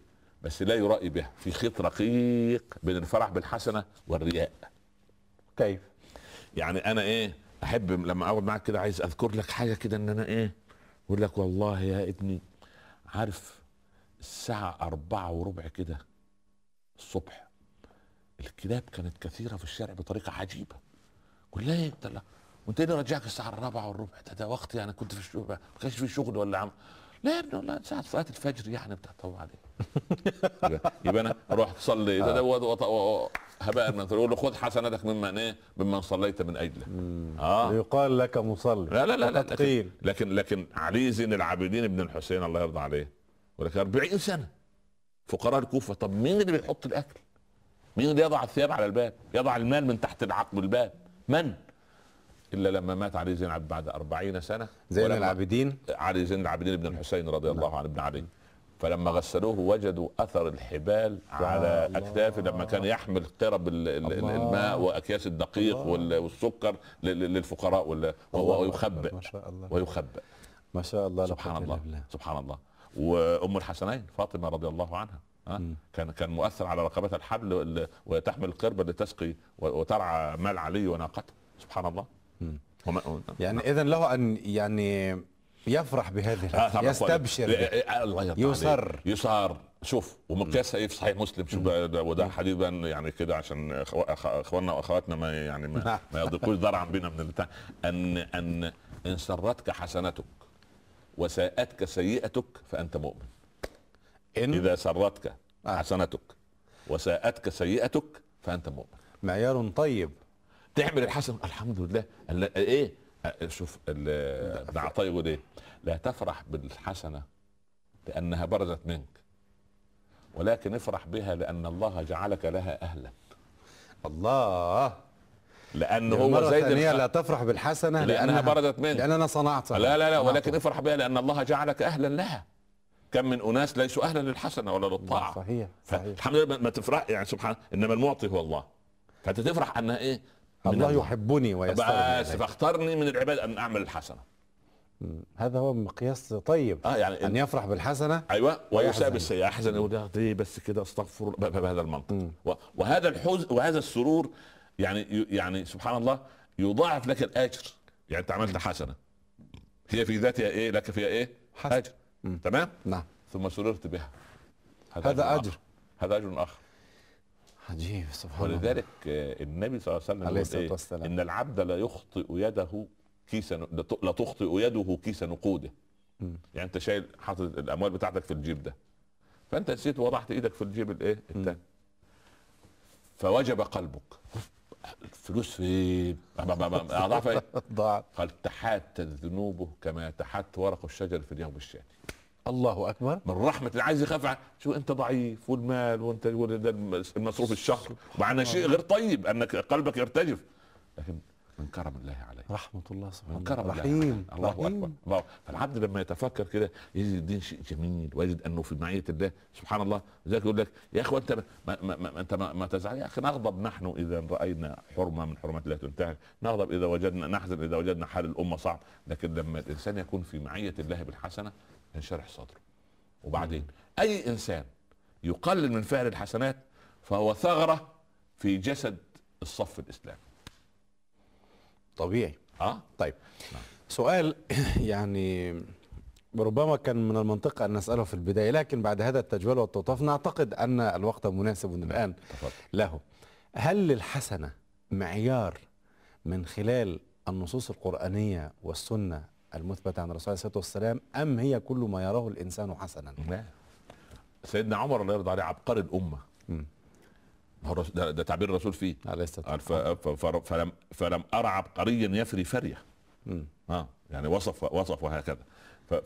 بس لا يرائي بها. في خيط رقيق بين الفرح بالحسنة والرياء. كيف؟ يعني أنا إيه أحب لما أقعد معك كده عايز أذكر لك حاجة كده إن أنا إيه أقول لك والله يا ابني عارف الساعة أربعة وربع كده الصبح الكلاب كانت كثيرة في الشارع بطريقة عجيبة. قول لها إيه وأنت إيه اللي رجعك الساعة الرابعة والربع؟ ده, ده وقت يعني كنت في الشغل ما كانش في شغل ولا عم لا يا ابني والله ساعة صلاة الفجر يعني بتاع طوع عليه. يبقى- ده و- و- و- هباء من يقول له خذ حسناتك ممن إيه ممن صليت من أجله. آه. يقال لك مصلي. لا لا لا, لا لكن, لكن لكن علي زين العابدين ابن الحسين الله يرضى عليه ولكن 40 سنة. فقراء الكوفة طب مين اللي بيحط الأكل؟ مين اللي يضع الثياب على الباب؟ يضع المال من تحت العقب الباب؟ من؟ إلا لما مات علي زين العابدين بعد 40 سنة زين العابدين. علي زين العابدين بن الحسين رضي الله عنه ابن علي. فلما غسلوه وجدوا أثر الحبال على. اكتافه لما كان يحمل قرب. الماء وأكياس الدقيق الله. وال- والسكر للفقراء وال- الله ويخبئ. ما شاء الله. سبحان الله. بالله. سبحان الله. وأم الحسنين فاطمة رضي الله عنها. كان كان مؤثر على رقبتها الحبل وتحمل القربة لتسقي وترعى مال علي وناقته. سبحان الله. يعني إذا له أن يعني يفرح بهذه آه. يستبشر الله يرضى يسر. يسار شوف ومقياسها إيه في صحيح مسلم. شوف ده- ده- وده حديث بقى يعني كده عشان أخواننا وأخواتنا ما يعني ما, نعم. ما يضيقوش ذرعا بنا من البتاع. أن أن إن سرتك حسنتك وساءتك سيئتك فأنت مؤمن. إن إذا سرتك آه. حسنتك وساءتك سيئتك فأنت مؤمن. معيار طيب. تعمل الحسن. الحمد لله. ال- إيه؟ شوف ابن عطيه يقول إيه لا تفرح بالحسنة لأنها برزت منك ولكن افرح بها لأن الله جعلك لها أهلا. الله. لأن هو مرة زيد ثانية الخ... لا تفرح بالحسنة لأنها برزت منك. لأن أنا صنعتها. لا لا لا. ولكن افرح بها لأن الله جعلك أهلا لها. كم من أناس ليسوا أهلا للحسنة ولا للطاعة. صحيح صحيح. الحمد لله ما تفرح يعني سبحان إنما المعطي هو الله. فأنت تفرح أنها إيه؟ الله يحبني ويسترني. فاخترني من العباد ان أعمل الحسنة. هذا هو مقياس طيب. آه يعني أن يفرح بالحسنة أيوه ويساء ويحزن. بالسيئة. أحزن يقول ده دي بس كده أستغفر بهذا المنطق. وهذا الحزن وهذا السرور يعني يعني سبحان الله يضاعف لك الأجر. يعني أنت عملت حسنة. هي في ذاتها إيه؟ لك فيها إيه؟ حسن. أجر. تمام؟ نعم. ثم سررت بها. هذا أجر. آخر. هذا أجر آخر. عجيب سبحان الله ولذلك النبي صلى الله عليه وسلم عليه إيه؟ والسلام. إن العبد لا يخطئ يده كيس لا تخطئ يده كيس نقوده مم. يعني أنت شايل حاطط الأموال بتاعتك في الجيب ده فأنت نسيت وضعت إيدك في الجيب الإيه الثاني فوجب قلبك الفلوس فين؟ أضعف إيه؟ ضاعت قال تحات ذنوبه كما تحت ورق الشجر في اليوم الشاتي الله أكبر. من رحمة اللي عايز يخاف شو أنت ضعيف والمال وأنت المصروف الشهر. مع شيء غير طيب أنك قلبك يرتجف. لكن من كرم الله عليه. رحمة الله من سبحانه كرم الله رحيم عليه. الله أكبر. رحيم. الله فالعبد لما يتفكر كده يجد الدين شيء جميل ويجد أنه في معية الله. سبحان الله. لذلك يقول لك يا أخوة أنت ما, ما, ما, ما أنت ما, ما تزعل. يا أخي نغضب نحن إذا رأينا حرمة من حرمات الله تنتهك نغضب إذا وجدنا نحزن إذا وجدنا حال الأمة صعب. لكن لما الإنسان يكون في معية الله بالحسنة ينشرح صدره. وبعدين أي إنسان يقلل من فعل الحسنات فهو ثغرة في جسد الصف الإسلامي. طبيعي. آه؟ طيب. نعم. سؤال يعني ربما كان من المنطق أن نسأله في البداية لكن بعد هذا التجوال والتوطاف نعتقد أن الوقت مناسب الآن تفضل. له. هل للحسنة معيار من خلال النصوص القرآنية والسنة المثبتة عن الرسول عليه الصلاة والسلام أم هي كل ما يراه الإنسان حسنا؟ لا سيدنا عمر الله يرضى عليه عبقري الرسول- ده, ده تعبير الرسول فيه. عليه الصلاة ف- فلم فلم أرى عبقريا يفري فرية. مم. آه يعني وصف وصف وهكذا.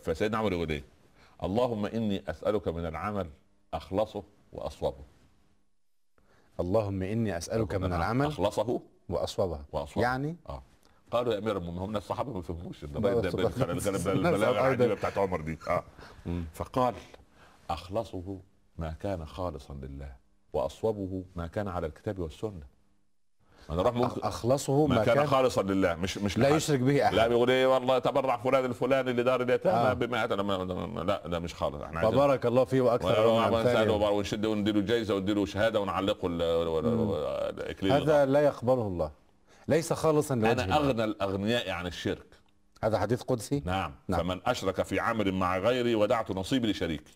فسيدنا عمر يقول إيه؟ اللهم إني أسألك من العمل أخلصه وأصوبه. اللهم إني أسألك من العمل أخلصه وأصوبه. وأصوبه. يعني؟ آه. قالوا يا أمير المؤمنين هم الصحابه ما فهموش. البلاغه. العجيبه بتاعت عمر دي. آه. فقال أخلصه ما كان خالصا لله وأصوبه ما كان على الكتاب والسنة. أنا أروح ممكن أخلصه ما كان خالصا لله مش مش لا لحد. يشرك به لا أحد بيقول إيه والله تبرع فلان الفلاني لدار اليتامى آه. بما لا, لا ده مش خالص. إحنا فبارك الله فيه وأكثر من ونشد ونديله جايزة ونديله شهادة ونعلقه ال- ال- ال- الاكليل هذا لا يقبله الله. ليس خالصا لوجه أنا الله. أغنى الأغنياء عن الشرك. هذا حديث قدسي؟ نعم. نعم. فمن أشرك في عمل مع غيري ودعت نصيبي لشريكي.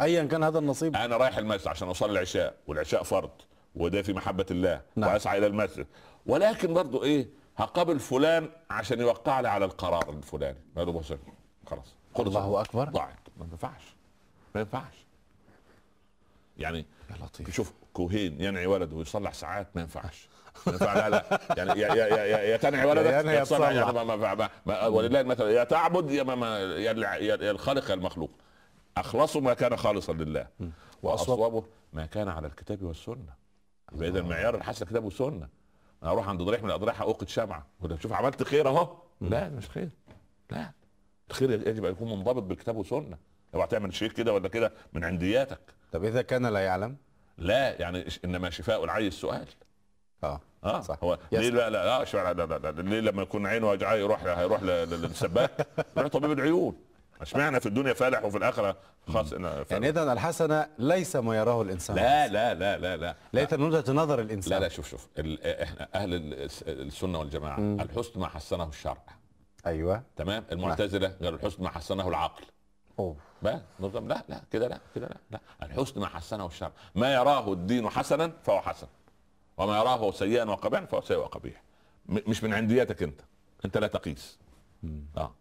ايا كان هذا النصيب؟ أنا رايح المسجد عشان أصلي العشاء والعشاء فرض وده في محبة الله نعم. وأسعى إلى المسجد. ولكن برضو إيه؟ هقابل فلان عشان يوقع لي على القرار الفلاني. ما له بصير خلاص. الله أكبر. ضاعت. ما ينفعش. ما ينفعش. يعني يا لطيف. شوف كوهين ينعي ولده ويصلح ساعات ما ينفعش. لا لا. يعني يا يا يا يا, يا تنعي ولدك يا يتصلح. يعني ما ما ما ما ولله المثل. يا تعبد يا ما ما يا, الع- يا, يا الخالق يا المخلوق. اخلصوا ما كان خالصا لله. واصوبه ما كان على الكتاب والسنة. يبقى اذا المعيار الحسن كتاب وسنه أنا أروح عند ضريح من الاضرحه أوقد شمعة. ولا شوف عملت خير أهو. لا مش خير. لا. الخير يجب أن يكون منضبط بالكتاب والسنة. اوعى تعمل شيء كده ولا كده من عندياتك. طب إذا كان لا يعلم؟ لا يعني إنما شفاء العي السؤال. آه. آه. صح. هو. ليه؟ لا لا لا, لا, لا, لا, لا ليه لما يكون عينه وجعاه يروح هيروح للسباك؟ يروح طبيب العيون. اشمعنى في الدنيا فالح وفي الآخرة خاص. يعني اذا الحسنة ليس ما يراه الإنسان. لا لا لا لا لا. ليس من وجهه نظر الإنسان. لا لا شوف شوف. إحنا أهل ال- السنة والجماعة. مم. الحسن ما حسنه الشرع. أيوه. تمام؟ المعتزلة قالوا الحسن ما حسنه العقل. بقى نظام لا لا كده لا كده لا لا. الحسن ما حسنه الشرع. ما يراه الدين حسنا فهو حسن. وما يراه سيئا وقبيحا فهو سيء وقبيح. مش من عندياتك أنت. أنت لا تقيس. آه.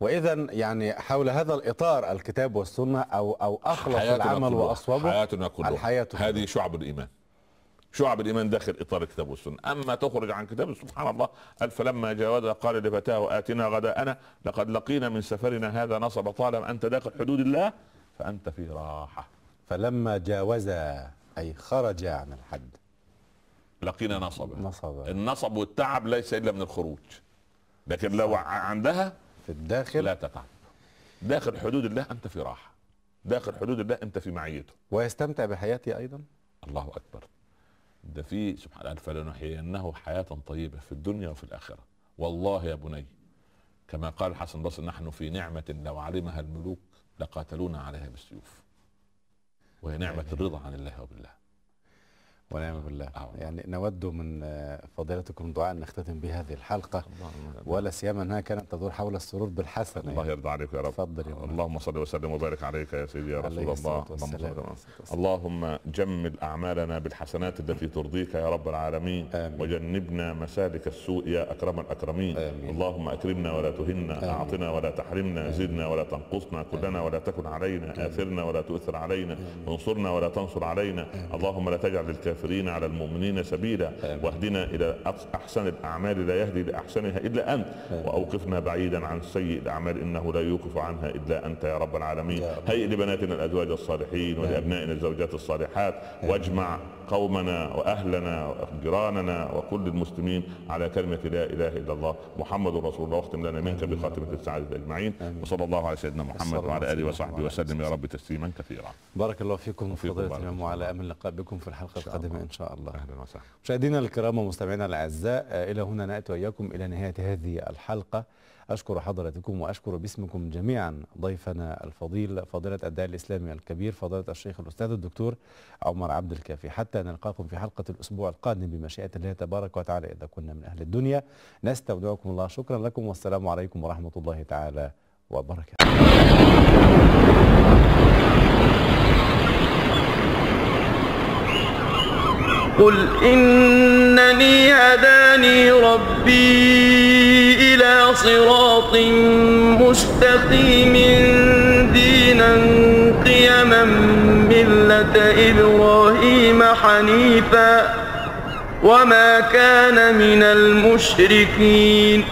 واذا يعني حول هذا الإطار الكتاب والسنة أو أو أخلص العمل. واصوبه حياتنا كلها. الحياة كلها. هذه شعب الإيمان. شعب الإيمان داخل إطار الكتاب والسنة. أما تخرج عن كتاب سبحان الله قال فلما جاوز قال لفتاه آتنا غداءنا لقد لقينا من سفرنا هذا نصب طالما أنت داخل حدود الله فأنت في راحة. فلما جاوز أي خرج عن الحد. لقينا نصبا نصب النصب والتعب ليس إلا من الخروج. لكن لو عندها في الداخل لا تتعب. داخل حدود الله أنت في راحة. داخل حدود الله أنت في معيته. ويستمتع بحياته أيضا؟ الله أكبر. ده في سبحان الله فلنحيينه حياة طيبة في الدنيا وفي الآخرة. والله يا بني كما قال الحسن البصري نحن في نعمة لو علمها الملوك لقاتلونا عليها بالسيوف. وهي نعمة الرضا عن الله وبالله. ونعم بالله آه. يعني نود من آه، فضيلتكم دعاء نختتم بهذه الحلقة الله, ولا سيما أنها كانت تدور حول السرور بالحسنة الله يرضى عليك يا رب تفضل يا. اللهم صل وسلم وبارك عليك يا سيدي يا رسول الله اللهم صل والسلام. وسلم. اللهم جمل أعمالنا بالحسنات التي ترضيك يا رب العالمين آمين. وجنبنا مسالك السوء يا أكرم الأكرمين آمين. اللهم أكرمنا ولا تهنا آمين. أعطنا ولا تحرمنا زدنا ولا تنقصنا كلنا ولا تكن علينا أثرنا ولا تؤثر علينا انصرنا ولا تنصر علينا اللهم لا تجعل للكافرين الكافرين على المؤمنين سبيلا. واهدنا إلى أقص- أحسن الأعمال لا يهدي لاحسنها إلا أنت. وأوقفنا بعيدا عن سيء الأعمال إنه لا يوقف عنها إلا أنت يا رب العالمين. هيئ لبناتنا الأزواج الصالحين ولأبنائنا الزوجات الصالحات. واجمع قومنا وأهلنا وجيراننا وكل المسلمين على كلمة لا إله إلا الله. محمد رسول الله. واختم لنا منك بخاتمة السعادة أجمعين. وصلى الله على سيدنا محمد وعلى آله وصحبه وسلم. يا رب تسليما كثيرا. بارك الله فيكم الإمام الله. وعلى أمل اللقاء بكم في القادمة الله. إن شاء الله. أهلا وسهلا. مشاهدينا الكرام ومستمعينا الأعزاء إلى هنا نأتي وإياكم إلى نهاية هذه الحلقة. أشكر حضراتكم وأشكر باسمكم جميعا ضيفنا الفضيل فضيلة الداعي الإسلامي الكبير فضيلة الشيخ الأستاذ الدكتور عمر عبد الكافي. حتى نلقاكم في حلقة الأسبوع القادم بمشيئة الله تبارك وتعالى إذا كنا من أهل الدنيا. نستودعكم الله. شكرا لكم والسلام عليكم ورحمة الله تعالى وبركاته. قل إنني هداني ربي إلى صراط مستقيم دينا قيما ملة إبراهيم حنيفا وما كان من المشركين